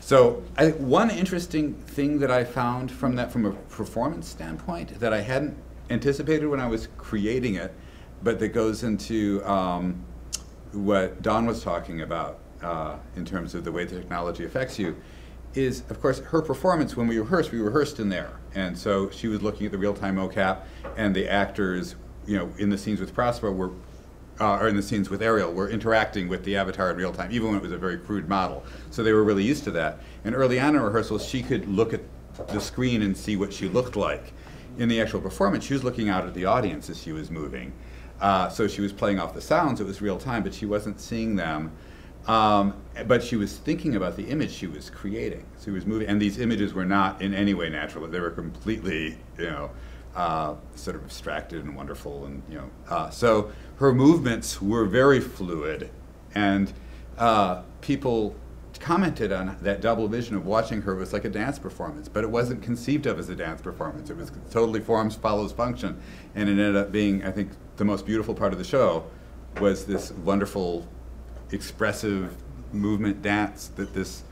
so, I, one interesting thing that I found from that, from a performance standpoint, that I hadn't anticipated when I was creating it, but that goes into um, what Don was talking about uh, in terms of the way the technology affects you, is of course her performance when we rehearsed, we rehearsed in there. And so she was looking at the real time mocap, and the actors, you know, in the scenes with Prospero were. Uh, or in the scenes with Ariel, were interacting with the avatar in real time, even when it was a very crude model. So they were really used to that. And early on in rehearsals, she could look at the screen and see what she looked like. In the actual performance, she was looking out at the audience as she was moving. Uh, so she was playing off the sounds, it was real time, but she wasn't seeing them. Um, but she was thinking about the image she was creating. So she was moving, and these images were not in any way natural. They were completely, you know, uh, sort of abstracted and wonderful, and you know. Uh, so her movements were very fluid, and uh, people commented on that double vision of watching her was like a dance performance, but it wasn't conceived of as a dance performance. It was totally forms follows function, and it ended up being, I think, the most beautiful part of the show was this wonderful, expressive movement dance that this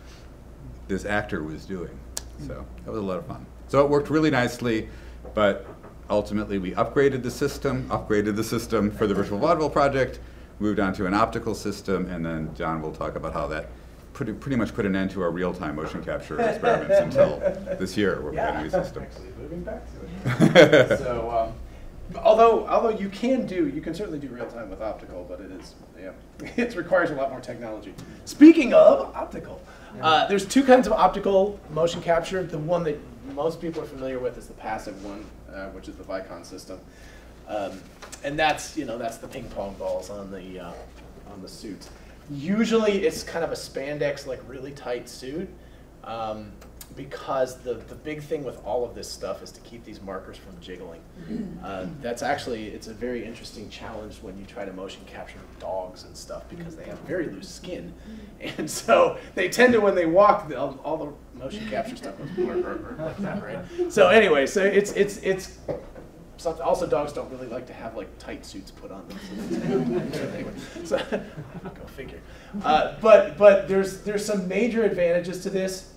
this actor was doing. So that was a lot of fun. So it worked really nicely, but ultimately we upgraded the system, upgraded the system for the virtual vaudeville project, moved on to an optical system, and then John will talk about how that pretty, pretty much put an end to our real-time motion capture experiments until this year where we had a new system. Actually, moving back to it. so, um, although although you can do, you can certainly do real time with optical, but it is, yeah, it requires a lot more technology. Speaking of optical, uh, there's two kinds of optical motion capture. The one that most people are familiar with is the passive one, uh, which is the Vicon system, um, and that's you know that's the ping pong balls on the uh, on the suits. Usually, it's kind of a spandex, like really tight suit. Um, because the, the big thing with all of this stuff is to keep these markers from jiggling. Uh, that's actually, it's a very interesting challenge when you try to motion capture dogs and stuff because they have very loose skin. And so they tend to, when they walk, all, all the motion capture stuff goes brr, brr, brr, like that, right? So anyway, so it's, it's, it's, also dogs don't really like to have like tight suits put on them. So, so go figure. Uh, but, but there's, there's some major advantages to this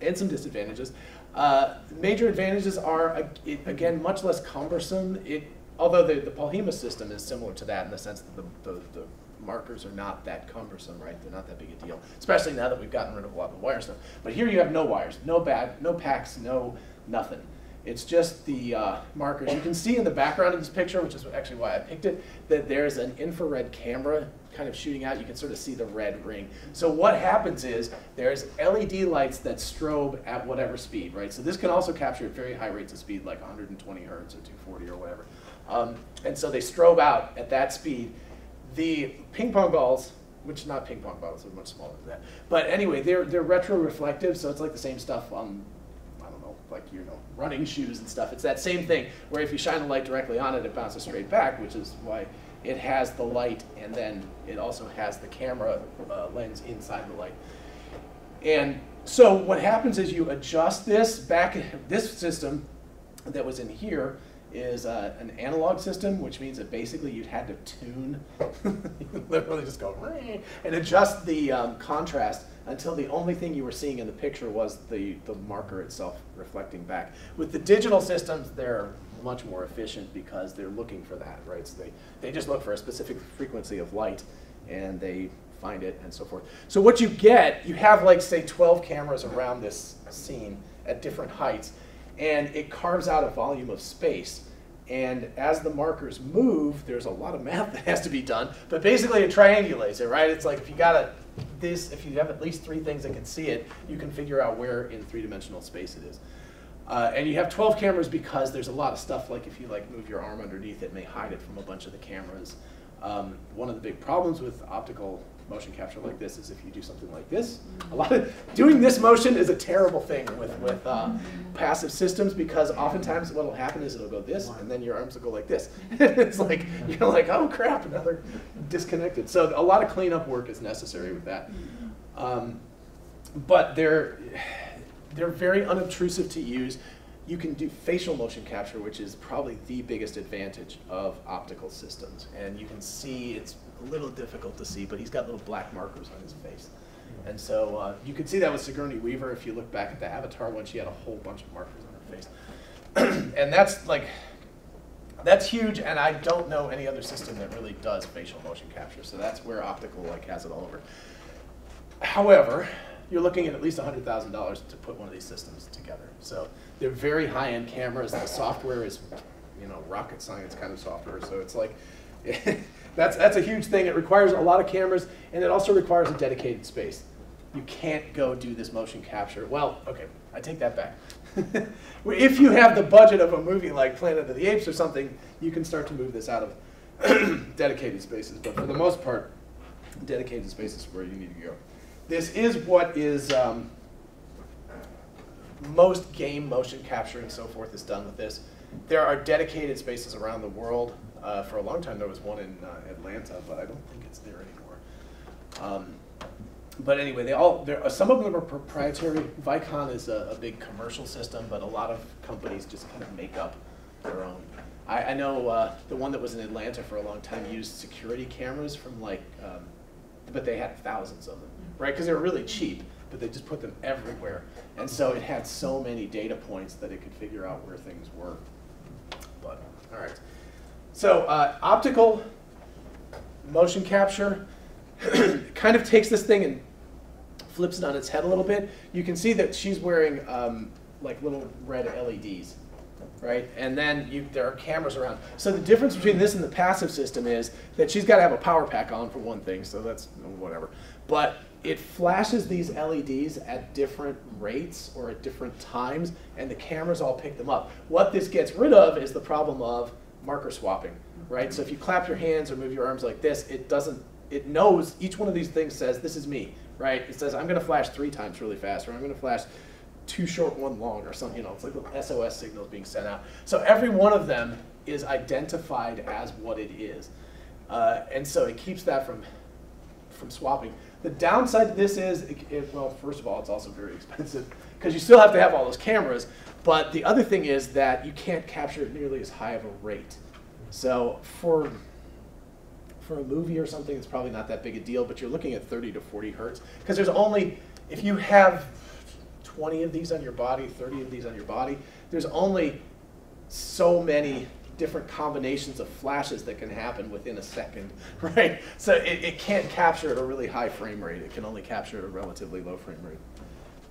and some disadvantages. Uh, major advantages are, again, much less cumbersome. It although the, the system is similar to that in the sense that the, the, the markers are not that cumbersome, right? They're not that big a deal, especially now that we've gotten rid of a lot of the wire stuff. But here you have no wires, no bad, no packs, no nothing. It's just the uh, markers. You can see in the background of this picture, which is actually why I picked it, that there's an infrared camera kind of shooting out. You can sort of see the red ring. So what happens is there's LED lights that strobe at whatever speed, right? So this can also capture at very high rates of speed, like 120 hertz or 240 or whatever. Um, and so they strobe out at that speed. The ping pong balls, which not ping pong balls, they're much smaller than that. But anyway, they're, they're retroreflective, so it's like the same stuff on I don't know, like you know running shoes and stuff. It's that same thing where if you shine a light directly on it, it bounces straight back, which is why it has the light and then it also has the camera uh, lens inside the light. And so what happens is you adjust this back. This system that was in here is uh, an analog system, which means that basically you'd had to tune, you literally just go and adjust the um, contrast until the only thing you were seeing in the picture was the, the marker itself reflecting back. With the digital systems, they're much more efficient because they're looking for that, right? So they, they just look for a specific frequency of light and they find it and so forth. So what you get, you have like say 12 cameras around this scene at different heights and it carves out a volume of space. And as the markers move, there's a lot of math that has to be done, but basically it triangulates it, right? It's like if you got a this, if you have at least three things that can see it, you can figure out where in three-dimensional space it is. Uh, and you have 12 cameras because there's a lot of stuff like if you like move your arm underneath it may hide it from a bunch of the cameras. Um, one of the big problems with optical motion capture like this is if you do something like this. A lot of doing this motion is a terrible thing with with uh, passive systems because oftentimes what will happen is it'll go this and then your arms will go like this. it's like you're like oh crap, another disconnected. So a lot of cleanup work is necessary with that. Um, but they're they're very unobtrusive to use. You can do facial motion capture, which is probably the biggest advantage of optical systems. And you can see it's a little difficult to see, but he's got little black markers on his face. And so uh, you could see that with Sigourney Weaver. If you look back at the Avatar one, she had a whole bunch of markers on her face. and that's like, that's huge, and I don't know any other system that really does facial motion capture. So that's where optical like has it all over. However, you're looking at at least $100,000 to put one of these systems together. So they're very high-end cameras. The software is, you know, rocket science kind of software. So it's like, that's, that's a huge thing. It requires a lot of cameras, and it also requires a dedicated space. You can't go do this motion capture. Well, okay, I take that back. if you have the budget of a movie like Planet of the Apes or something, you can start to move this out of dedicated spaces. But for the most part, dedicated spaces is where you need to go. This is what is um, most game motion capture and so forth is done with this. There are dedicated spaces around the world. Uh, for a long time, there was one in uh, Atlanta, but I don't think it's there anymore. Um, but anyway, they all uh, some of them are proprietary. Vicon is a, a, big commercial system, but a lot of companies just kind of make up their own. I, I know uh, the one that was in Atlanta for a long time used security cameras from like, um, but they had thousands of them, right? Because they were really cheap, but they just put them everywhere, and so it had so many data points that it could figure out where things were. But all right. So uh, optical motion capture kind of takes this thing and flips it on its head a little bit. You can see that she's wearing um, like little red LEDs, right? And then you, there are cameras around. So the difference between this and the passive system is that she's got to have a power pack on for one thing, so that's whatever. But it flashes these LEDs at different rates or at different times, and the cameras all pick them up. What this gets rid of is the problem of marker swapping, right? So if you clap your hands or move your arms like this, it doesn't, it knows, each one of these things says, this is me, right? It says, I'm gonna flash three times really fast, or I'm gonna flash two short, one long, or something, you know, it's like SOS signals being sent out. So every one of them is identified as what it is. Uh, and so it keeps that from, from swapping. The downside to this is, it, it, well, first of all, it's also very expensive because you still have to have all those cameras. But the other thing is that you can't capture nearly as high of a rate. So for for a movie or something, it's probably not that big a deal, but you're looking at 30 to 40 hertz. Because there's only, if you have 20 of these on your body, 30 of these on your body, there's only so many different combinations of flashes that can happen within a second, right? So it, it can't capture at a really high frame rate. It can only capture at a relatively low frame rate.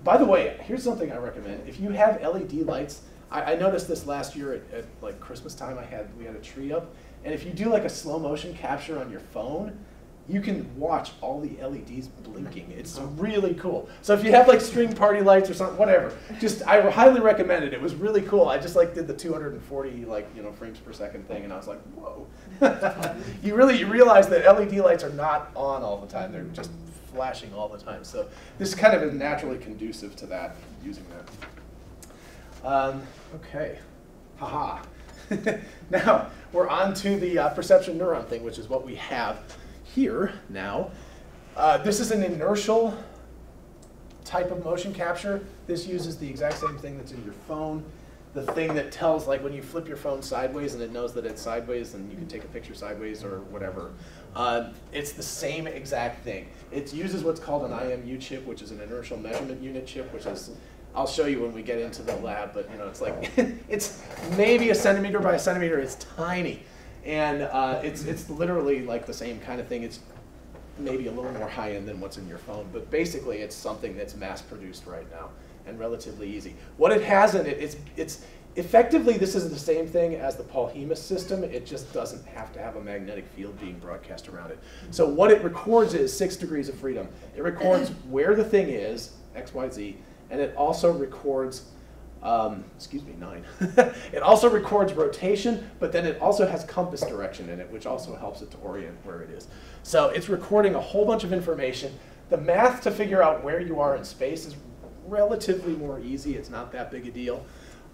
By the way, here's something I recommend. If you have LED lights, I, I noticed this last year at, at like Christmas time. I had we had a tree up, and if you do like a slow motion capture on your phone, you can watch all the LEDs blinking. It's really cool. So if you have like string party lights or something, whatever, just I highly recommend it. It was really cool. I just like did the 240 like you know frames per second thing, and I was like, whoa. you really you realize that LED lights are not on all the time. They're just flashing all the time. So this kind of is naturally conducive to that using that. Um, okay, haha. now we're on to the uh, Perception Neuron thing, which is what we have here now. Uh, this is an inertial type of motion capture. This uses the exact same thing that's in your phone. The thing that tells, like when you flip your phone sideways and it knows that it's sideways and you can take a picture sideways or whatever. Uh, it's the same exact thing. It uses what's called an IMU chip, which is an inertial measurement unit chip, which is I'll show you when we get into the lab, but you know, it's like it's maybe a centimeter by a centimeter. It's tiny, and uh, it's it's literally like the same kind of thing. It's maybe a little more high end than what's in your phone, but basically it's something that's mass produced right now and relatively easy. What it has in it, it's it's effectively this is the same thing as the Polhemus system. It just doesn't have to have a magnetic field being broadcast around it. So what it records is six degrees of freedom. It records where the thing is, X, Y, Z and it also records, um, excuse me, nine. it also records rotation, but then it also has compass direction in it, which also helps it to orient where it is. So it's recording a whole bunch of information. The math to figure out where you are in space is relatively more easy. It's not that big a deal.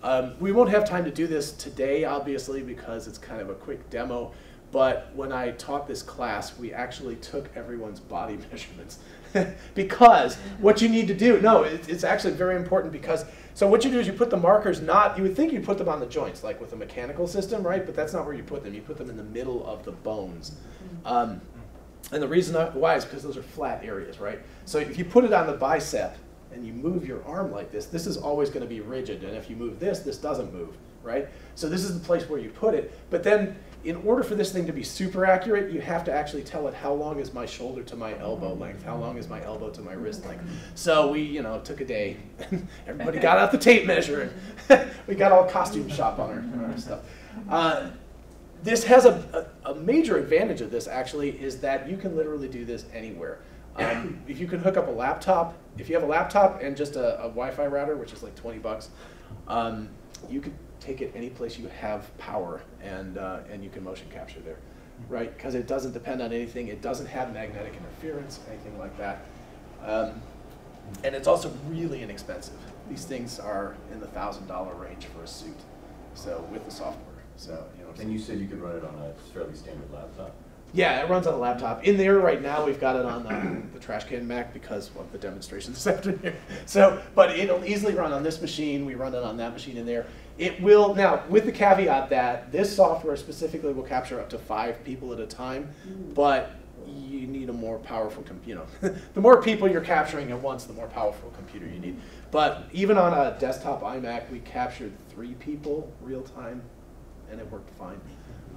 Um, we won't have time to do this today, obviously, because it's kind of a quick demo. But when I taught this class, we actually took everyone's body measurements because what you need to do, no, it, it's actually very important because, so what you do is you put the markers not, you would think you'd put them on the joints, like with a mechanical system, right? But that's not where you put them. You put them in the middle of the bones. Um, and the reason why is because those are flat areas, right? So if you put it on the bicep and you move your arm like this, this is always going to be rigid. And if you move this, this doesn't move, right? So this is the place where you put it. But then in order for this thing to be super accurate, you have to actually tell it how long is my shoulder to my elbow length, how long is my elbow to my wrist length. So we, you know, took a day. Everybody got out the tape measure, and we got all costume shop on our, on our stuff. Uh, this has a, a, a, major advantage of this actually is that you can literally do this anywhere. Um, if you can hook up a laptop, if you have a laptop and just a, a Wi-Fi router, which is like 20 bucks, um, you could take it any place you have power and, uh, and you can motion capture there, right? Because it doesn't depend on anything. It doesn't have magnetic interference, anything like that. Um, and it's also really inexpensive. These things are in the thousand dollar range for a suit. So with the software. So you know. And you said you could run it on a fairly standard laptop. Yeah, it runs on a laptop. In there right now, we've got it on the, the trash can Mac because of the demonstration this afternoon. So, but it'll easily run on this machine. We run it on that machine in there. It will, now, with the caveat that this software specifically will capture up to five people at a time, but you need a more powerful, you know, the more people you're capturing at once, the more powerful computer you need. But even on a desktop iMac, we captured three people real time, and it worked fine.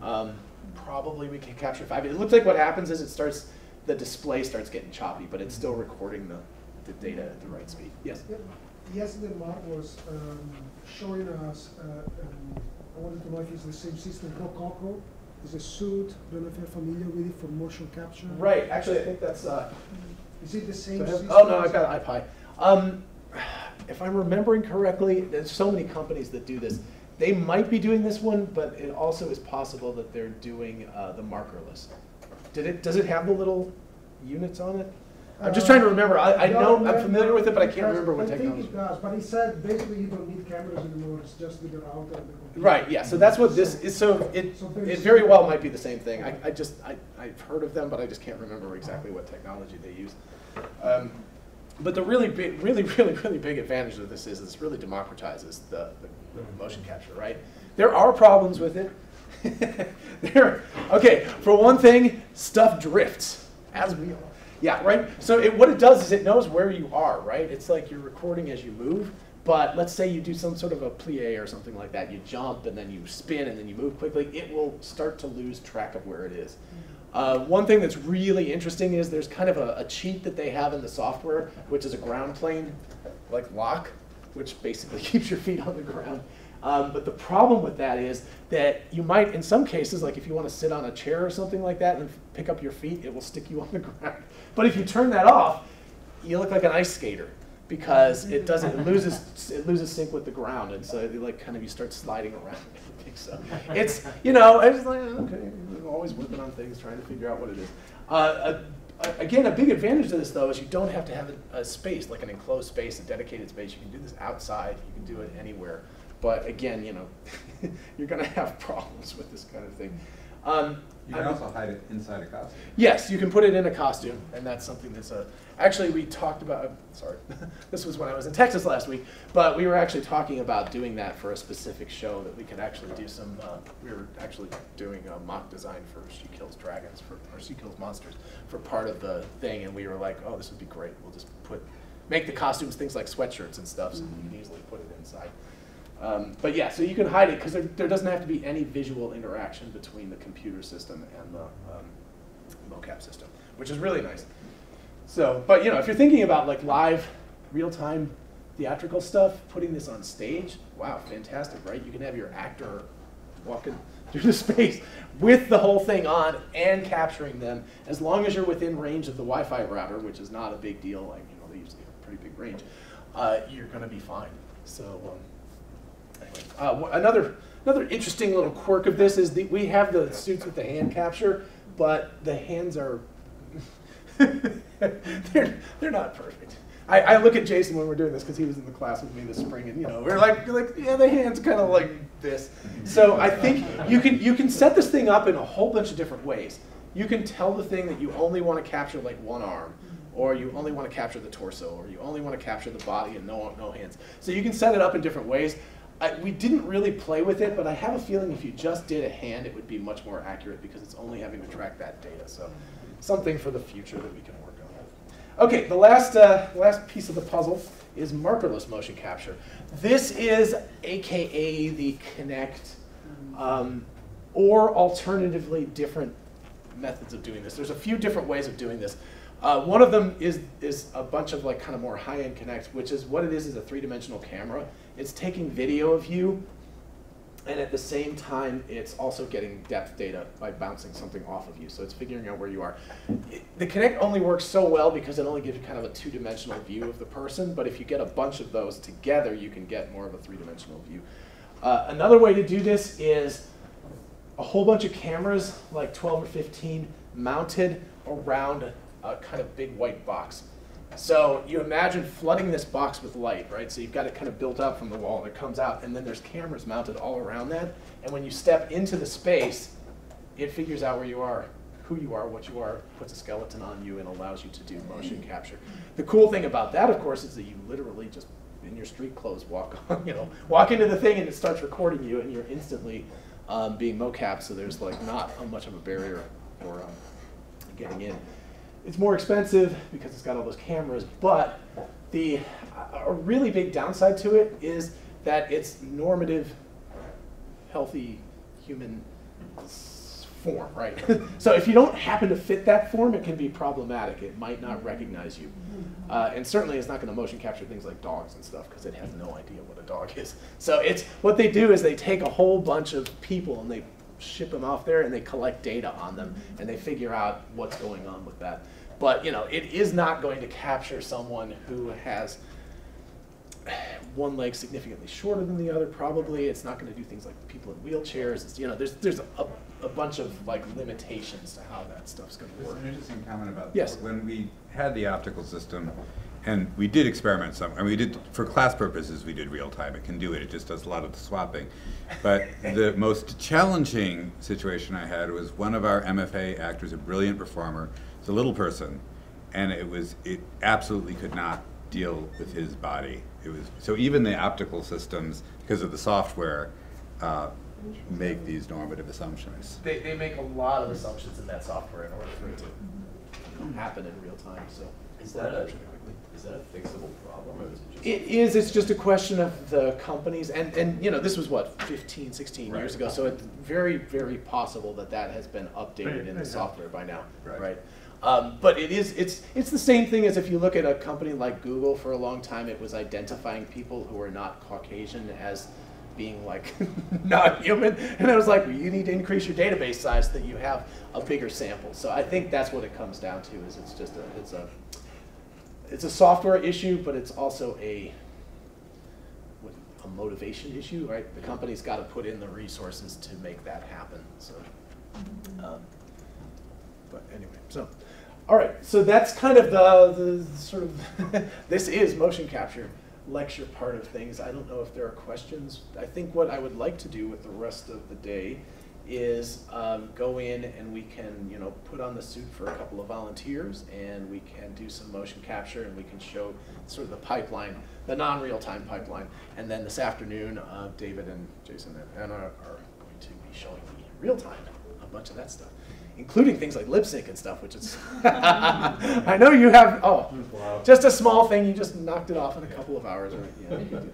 Um, probably we can capture five. It looks like what happens is it starts, the display starts getting choppy, but it's still recording the, the data at the right speed. Yes? Yesterday Mark was um, showing us, uh, um, I wanted to know if it's the same system, Rokoko. is a suit, I don't know if you're familiar with it for motion capture. Right, actually I think that's... Uh, Is it the same so system? Oh no, I've got iPi. Um, if I'm remembering correctly, there's so many companies that do this. They might be doing this one, but it also is possible that they're doing uh, the markerless. Did it? Does it have the little units on it? I'm just trying to remember. I, I know I'm familiar with it, but I can't remember what technology. I think it does, but he said basically you don't need cameras anymore. It's just the router and the computer. Right. Yeah. So that's what this is. So it it very well might be the same thing. I, I just I I've heard of them, but I just can't remember exactly what technology they use. Um, but the really big, really, really, really big advantage of this is this really democratizes the, the, the motion capture, right? There are problems with it. there, okay, for one thing, stuff drifts, as we all. Yeah, right? So it, what it does is it knows where you are, right? It's like you're recording as you move, But let's say you do some sort of a plie or something like that. You jump and then you spin and then you move quickly. It will start to lose track of where it is. Uh, one thing that's really interesting is there's kind of a, a cheat that they have in the software, which is a ground plane like lock, which basically keeps your feet on the ground. Um, but the problem with that is that you might, in some cases, like if you want to sit on a chair or something like that and pick up your feet, it will stick you on the ground. But if you turn that off, you look like an ice skater because it doesn't it loses it loses sync with the ground, and so like kind of you start sliding around. so it's you know it's like okay, we're always working on things, trying to figure out what it is. Uh, a- again, a big advantage to this though is you don't have to have a, a space like an enclosed space, a dedicated space. You can do this outside. You can do it anywhere. But again, you know, you're going to have problems with this kind of thing. Um, You can I'm- also hide it inside a costume. Yes, you can put it in a costume, and that's something that's a. Actually, we talked about. Sorry, this was when I was in Texas last week, but we were actually talking about doing that for a specific show that we could actually do some. Uh, we were actually doing a mock design for She Kills Dragons for or She Kills Monsters for part of the thing, and we were like, oh, this would be great. We'll just put make the costumes things like sweatshirts and stuff, so you can easily put it inside. Um, but yeah, so you can hide it because there, there doesn't have to be any visual interaction between the computer system and the um, mocap system, which is really nice. So, but you know, if you're thinking about like live, real-time theatrical stuff, putting this on stage, wow, fantastic, right? You can have your actor walking through the space with the whole thing on and capturing them, as long as you're within range of the Wi-Fi router, which is not a big deal. Like you know, they usually have a pretty big range. Uh, you're going to be fine. So. Um, uh, another another interesting little quirk of this is that we have the suits with the hand capture, but the hands are they're they're not perfect. I, I look at Jason when we're doing this because he was in the class with me this spring, and you know we're like like yeah the hands kind of like this. So I think you can you can set this thing up in a whole bunch of different ways. You can tell the thing that you only want to capture like one arm, or you only want to capture the torso, or you only want to capture the body and no no hands. So you can set it up in different ways. I, we didn't really play with it, but I have a feeling if you just did a hand, it would be much more accurate because it's only having to track that data. So something for the future that we can work on. Okay, the last, uh, last piece of the puzzle is markerless motion capture. This is AKA the Kinect, um, or alternatively different methods of doing this. There's a few different ways of doing this. Uh, one of them is, is a bunch of like kind of more high-end Kinect, which is what it is is a three-dimensional camera. It's taking video of you, and at the same time, it's also getting depth data by bouncing something off of you. So it's figuring out where you are. It, the Kinect only works so well because it only gives you kind of a two-dimensional view of the person. But if you get a bunch of those together, you can get more of a three-dimensional view. Uh, another way to do this is a whole bunch of cameras, like 12 or 15, mounted around a kind of big white box. So you imagine flooding this box with light, right? So you've got it kind of built up from the wall and it comes out, and then there's cameras mounted all around that. And when you step into the space, it figures out where you are, who you are, what you are, puts a skeleton on you, and allows you to do motion capture. The cool thing about that, of course, is that you literally just in your street clothes walk on, you know, walk into the thing and it starts recording you, and you're instantly um, being mocap. So there's like not a much of a barrier for um, getting in. It's more expensive because it's got all those cameras, but the a really big downside to it is that it's normative, healthy human form, right? so if you don't happen to fit that form, it can be problematic. It might not recognize you. Uh, and certainly it's not going to motion capture things like dogs and stuff because it has no idea what a dog is. So it's what they do is they take a whole bunch of people and they ship them off there and they collect data on them and they figure out what's going on with that. But you know, it is not going to capture someone who has one leg significantly shorter than the other. Probably, it's not going to do things like people in wheelchairs. It's, you know, there's there's a, a bunch of like limitations to how that stuff's going to There's work. an interesting comment about Yes. when we had the optical system, and we did experiment some. I mean, we did for class purposes. We did real time. It can do it. It just does a lot of the swapping. But the most challenging situation I had was one of our MFA actors, a brilliant performer, is a little person, and it was it absolutely could not deal with his body. It was so even the optical systems, because of the software, uh, make these normative assumptions. They, they make a lot of assumptions in that software in order for it to happen in real time. So Is that a, is that a fixable problem, or is it It is, it's just a question of the companies, and, and, you know, this was what, 15, 16 years ago, so it's very, very possible that that has been updated Right, in the software by now, Right. right? Um, but it is, it's, it's the same thing as if you look at a company like Google, for a long time, it was identifying people who are not Caucasian as being like not human, and I was like, well, you need to increase your database size so that you have a bigger sample. So I think that's what it comes down to, is it's just a, it's a, it's a software issue, but it's also a a motivation issue, right? The company's got to put in the resources to make that happen. So, um, but anyway, so all right, so that's kind of the, the sort of this is motion capture lecture part of things. I don't know if there are questions. I think what I would like to do with the rest of the day is um, go in and we can, you know, put on the suit for a couple of volunteers and we can do some motion capture and we can show sort of the pipeline, the non-real-time pipeline. And then this afternoon, uh, David and Jason and Anna are going to be showing me real-time a bunch of that stuff, including things like lip sync and stuff, which is, I know you have, oh, just a small thing, you just knocked it off in a couple of hours. Or, you know, you do.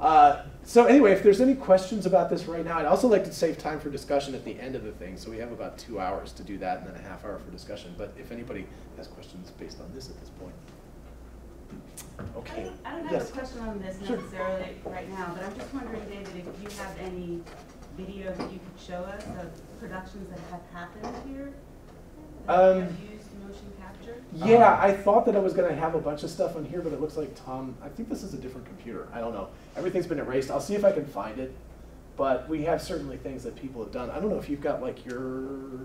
uh, so anyway, if there's any questions about this right now, I'd also like to save time for discussion at the end of the thing. So we have about two hours to do that and then a half hour for discussion. But if anybody has questions based on this at this point. Okay. I don't have Yes. a question on this Sure. necessarily right now, but I'm just wondering, David, if you have any video that you could show us of productions that have happened here? Um, have used motion capture? Yeah, I thought that I was going to have a bunch of stuff on here, but it looks like Tom, I think this is a different computer. I don't know. Everything's been erased. I'll see if I can find it. But we have certainly things that people have done. I don't know if you've got like your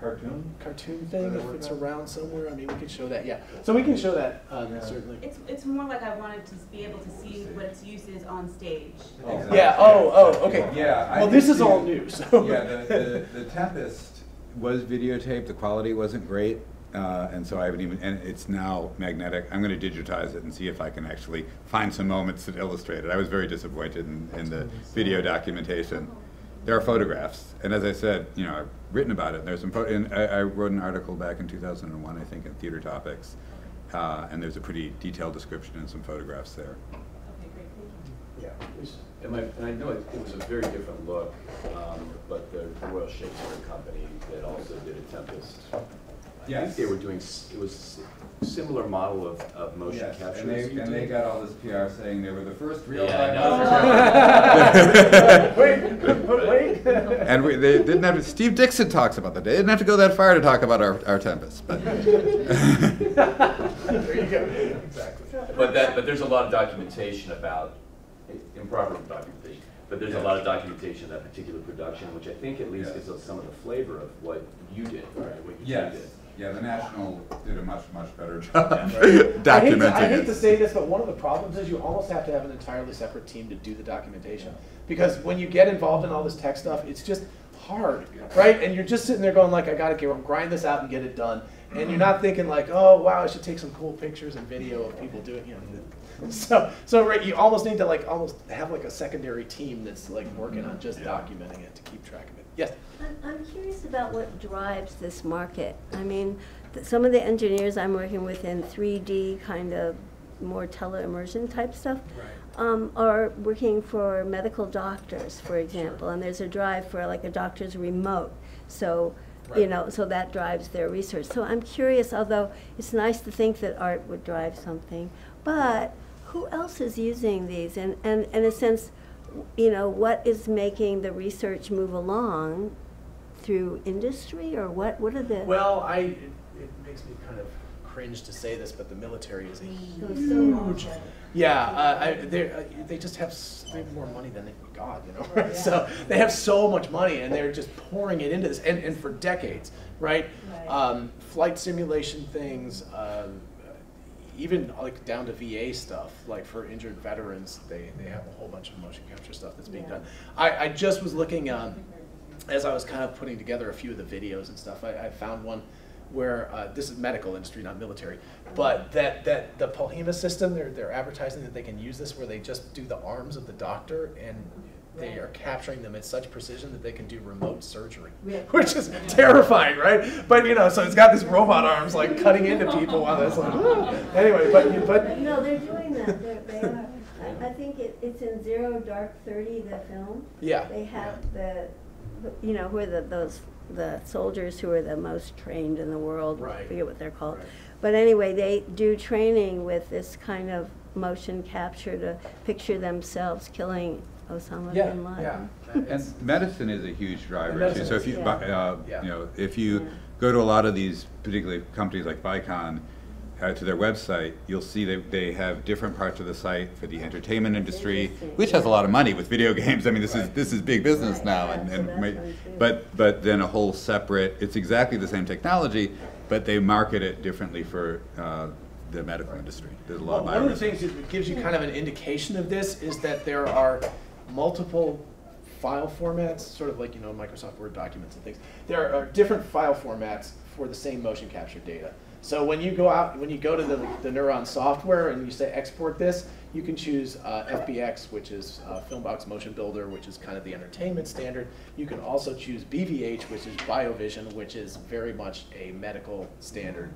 Cartoon? cartoon thing, if it's out? around somewhere. I mean, we could show that. Yeah. So we can show that um, certainly. It's, it's more like I wanted to be able to see what its use is on stage. Exactly. Yeah, oh, oh, okay. Yeah. I Well, this think is all new, so. Yeah, the, the, the Tempest was videotaped, the quality wasn't great, uh, and so I haven't even, and it's now magnetic. I'm gonna digitize it and see if I can actually find some moments that illustrate it. I was very disappointed in, in the video documentation. There are photographs, and as I said, you know, I've written about it, and there's some, pho- and I, I wrote an article back in two thousand and one, I think, in Theatre Topics, uh, and there's a pretty detailed description and some photographs there. Yeah. And, my, and I know it, it was a very different look, um, but the Royal Shakespeare Company that also did a Tempest. I Yes. think they were doing, it was a similar model of, of motion Yes, capture. and they, and they got all this PR saying they were the first real Yeah, I time know. Wait, oh. wait. And we, they didn't have, to, Steve Dixon talks about that. They didn't have to go that far to talk about our, our Tempest, but. there you go. Exactly. But that, but there's a lot of documentation about, improper documentation, but there's a lot of documentation of that particular production, which I think at least Yeah. gives us some of the flavor of what you did, right? What you Yes, did. Yeah, the National did a much, much better job I hate, to, I documenting hate to say this, but one of the problems is you almost have to have an entirely separate team to do the documentation. Because when you get involved in all this tech stuff, it's just hard, right? And you're just sitting there going like, I gotta get, grind this out and get it done. And you're not thinking like, oh wow, I should take some cool pictures and video of people doing, you know. So, so right, you almost need to like almost have like a secondary team that's like working on just documenting it to keep track of it. Yes. I'm, I'm curious about what drives this market. I mean, th- some of the engineers I'm working with in 3D kind of more tele-immersion type stuff um, are working for medical doctors, for example, and there's a drive for like a doctor's remote. So, you know, so that drives their research. So I'm curious, although it's nice to think that art would drive something, but who else is using these? And, and in a sense, you know, what is making the research move along through industry or what, what are the? Well, I, it, it makes me kind of cringe to say this, but the military is a huge. Yeah, uh, I, they uh, they just have they have more money than God, you know. Right? So they have so much money, and they're just pouring it into this, and, and for decades, right? Um, flight simulation things, um, even like down to VA stuff, like for injured veterans, they, they have a whole bunch of motion capture stuff that's being Yeah. done. I, I just was looking um, as I was kind of putting together a few of the videos and stuff. I, I found one where uh, this is medical industry, not military, but that, that the Polhemus system, they're, they're advertising that they can use this where they just do the arms of the doctor and they are capturing them at such precision that they can do remote surgery, Yeah. which is terrifying, right? But you know, so it's got these robot arms like cutting into people while it's like, "Ah." anyway. But but No, they're doing that, they're, they are. I, think it, it's in Zero Dark Thirty, the film. Yeah. They have the, you know, who are the, those, the soldiers who are the most trained in the world. Right. I forget what they're called. But anyway, they do training with this kind of motion capture to picture themselves killing Osama Yeah, bin Laden. yeah. And medicine is a huge driver too. So if you, yeah. bu- uh, Yeah. you know, if you go to a lot of these, particularly companies like Vicon, uh, to their website, you'll see that they have different parts of the site for the entertainment industry, which has a lot of money with video games. I mean, this is this is big business Right, now, yeah, and, so and that's ma- but but then a whole separate. It's exactly the same technology, but they market it differently for uh, the medical industry. There's a lot Well, of one of the things that gives you kind of an indication of this is that there are multiple file formats, sort of like, you know, Microsoft Word documents and things. There are different file formats for the same motion capture data. So when you go out, when you go to the, the Neuron software and you say export this, you can choose uh, FBX, which is uh, Filmbox Motion Builder, which is kind of the entertainment standard. You can also choose BVH, which is BioVision, which is very much a medical standard.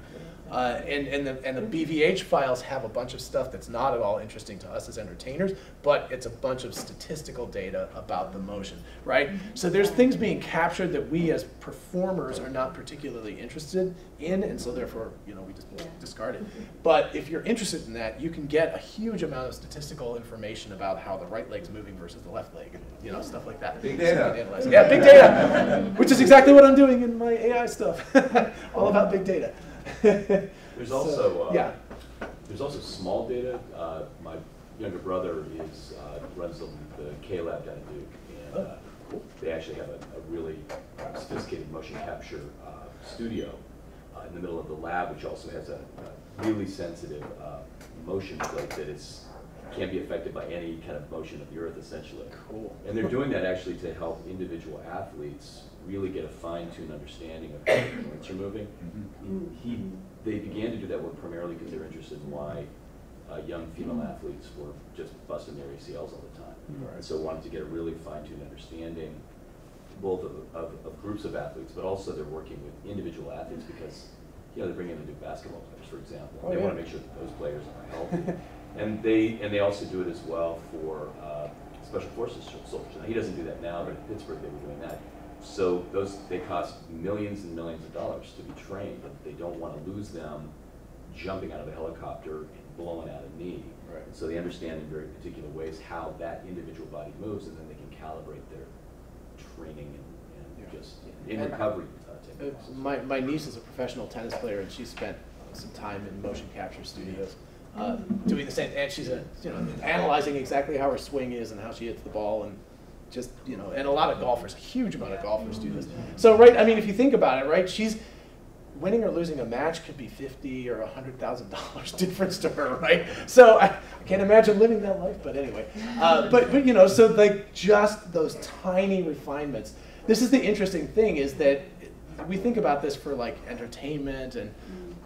Uh, and, and, the, and the BVH files have a bunch of stuff that's not at all interesting to us as entertainers, but it's a bunch of statistical data about the motion, right? So there's things being captured that we as performers are not particularly interested in, and so therefore, you know, we just discard it. But if you're interested in that, you can get a huge amount of statistical information about how the right leg's moving versus the left leg, and, you know, stuff like that. Big data. can. Yeah, big data, which is exactly what I'm doing in my AI stuff, all about big data. There's So, also, uh, yeah. there's also small data. Uh, my younger brother is, uh, runs the, the K-Lab down at Duke. And, uh, they actually have a, a really sophisticated motion capture, uh, studio, uh, in the middle of the lab, which also has a, a really sensitive, uh, motion plate that is, can't be affected by any kind of motion of the earth essentially. Cool. And they're doing that actually to help individual athletes really get a fine-tuned understanding of how their joints are moving. He, they began to do that work primarily because they were interested in why uh, young female athletes were just busting their ACLs all the time. Right. And so wanted to get a really fine-tuned understanding both of, of, of groups of athletes, but also they're working with individual athletes because, you know, they bring in the new basketball players, for example. Oh, They want to make sure that those players are healthy. And they, and they also do it as well for uh, special forces soldiers. Now, he doesn't do that now, but in Pittsburgh, they were doing that. So those, they cost millions and millions of dollars to be trained, but they don't want to lose them jumping out of a helicopter and blowing out a knee. Right. So they understand in very particular ways how that individual body moves, and then they can calibrate their training and, and just in And- recovery uh, Uh. My, my niece is a professional tennis player, and she spent some time in motion capture studios uh, doing the same. And she's a, you know analyzing exactly how her swing is and how she hits the ball, and just you know, and a lot of golfers, a huge amount of golfers do this. So right, I mean, if you think about it, right, she's winning or losing a match could be fifty or a hundred thousand dollars difference to her, right? So I, I can't imagine living that life, but anyway, uh, but but you know, so like just those tiny refinements. This is the interesting thing is that we think about this for like entertainment and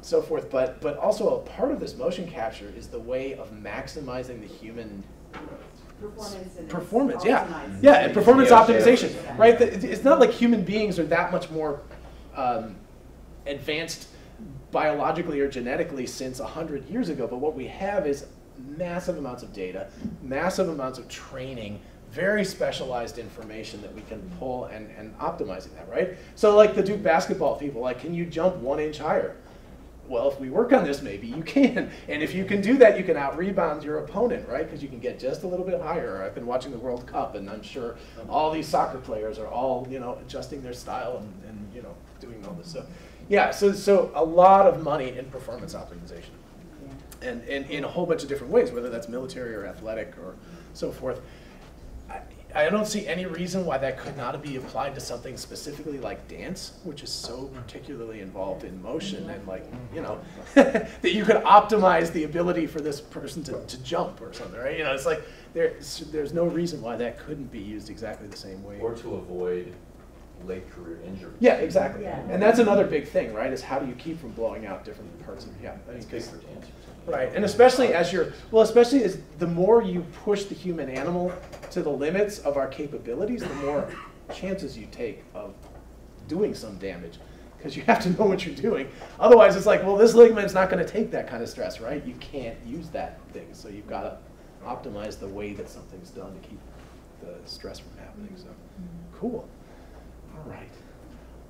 so forth, but but also a part of this motion capture is the way of maximizing the human Performance and performance. Yeah, yeah, and performance Yeah, optimization, yeah. right? It's not like human beings are that much more um, advanced biologically or genetically since 100 years ago, but what we have is massive amounts of data, massive amounts of training, very specialized information that we can pull and, and optimizing that, right? So like the Duke basketball people, like, can you jump one inch higher? Well, if we work on this, maybe you can. And if you can do that, you can out rebound your opponent, right? Because you can get just a little bit higher. I've been watching the World Cup, and I'm sure all these soccer players are all, you know, adjusting their style and, and you know, doing all this. So, yeah, so so a lot of money in performance optimization, and and in a whole bunch of different ways, whether that's military or athletic or so forth. I, I don't see any reason why that could not be applied to something specifically like dance, which is so particularly involved in motion and like, you know, that you could optimize the ability for this person to, to jump or something, right? You know, it's like there's, there's no reason why that couldn't be used exactly the same way. Or to avoid late career injury. Yeah, exactly. Yeah. And that's another big thing, right? Is how do you keep from blowing out different parts of yeah. I mean, It's big 'cause- for dancers. Right, and especially as you're well, especially as the more you push the human animal to the limits of our capabilities, the more chances you take of doing some damage. Because you have to know what you're doing. Otherwise, it's like, well, this ligament's not going to take that kind of stress, right? You can't use that thing, so you've got to optimize the way that something's done to keep the stress from happening. So, cool. All right.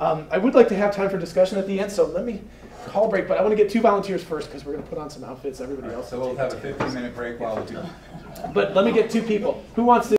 Um, I would like to have time for discussion at the end, so let me call break. But I want to get two volunteers first because we're going to put on some outfits. Everybody else. So we'll have a 15 minute break while we do. But let me get two people. Who wants to?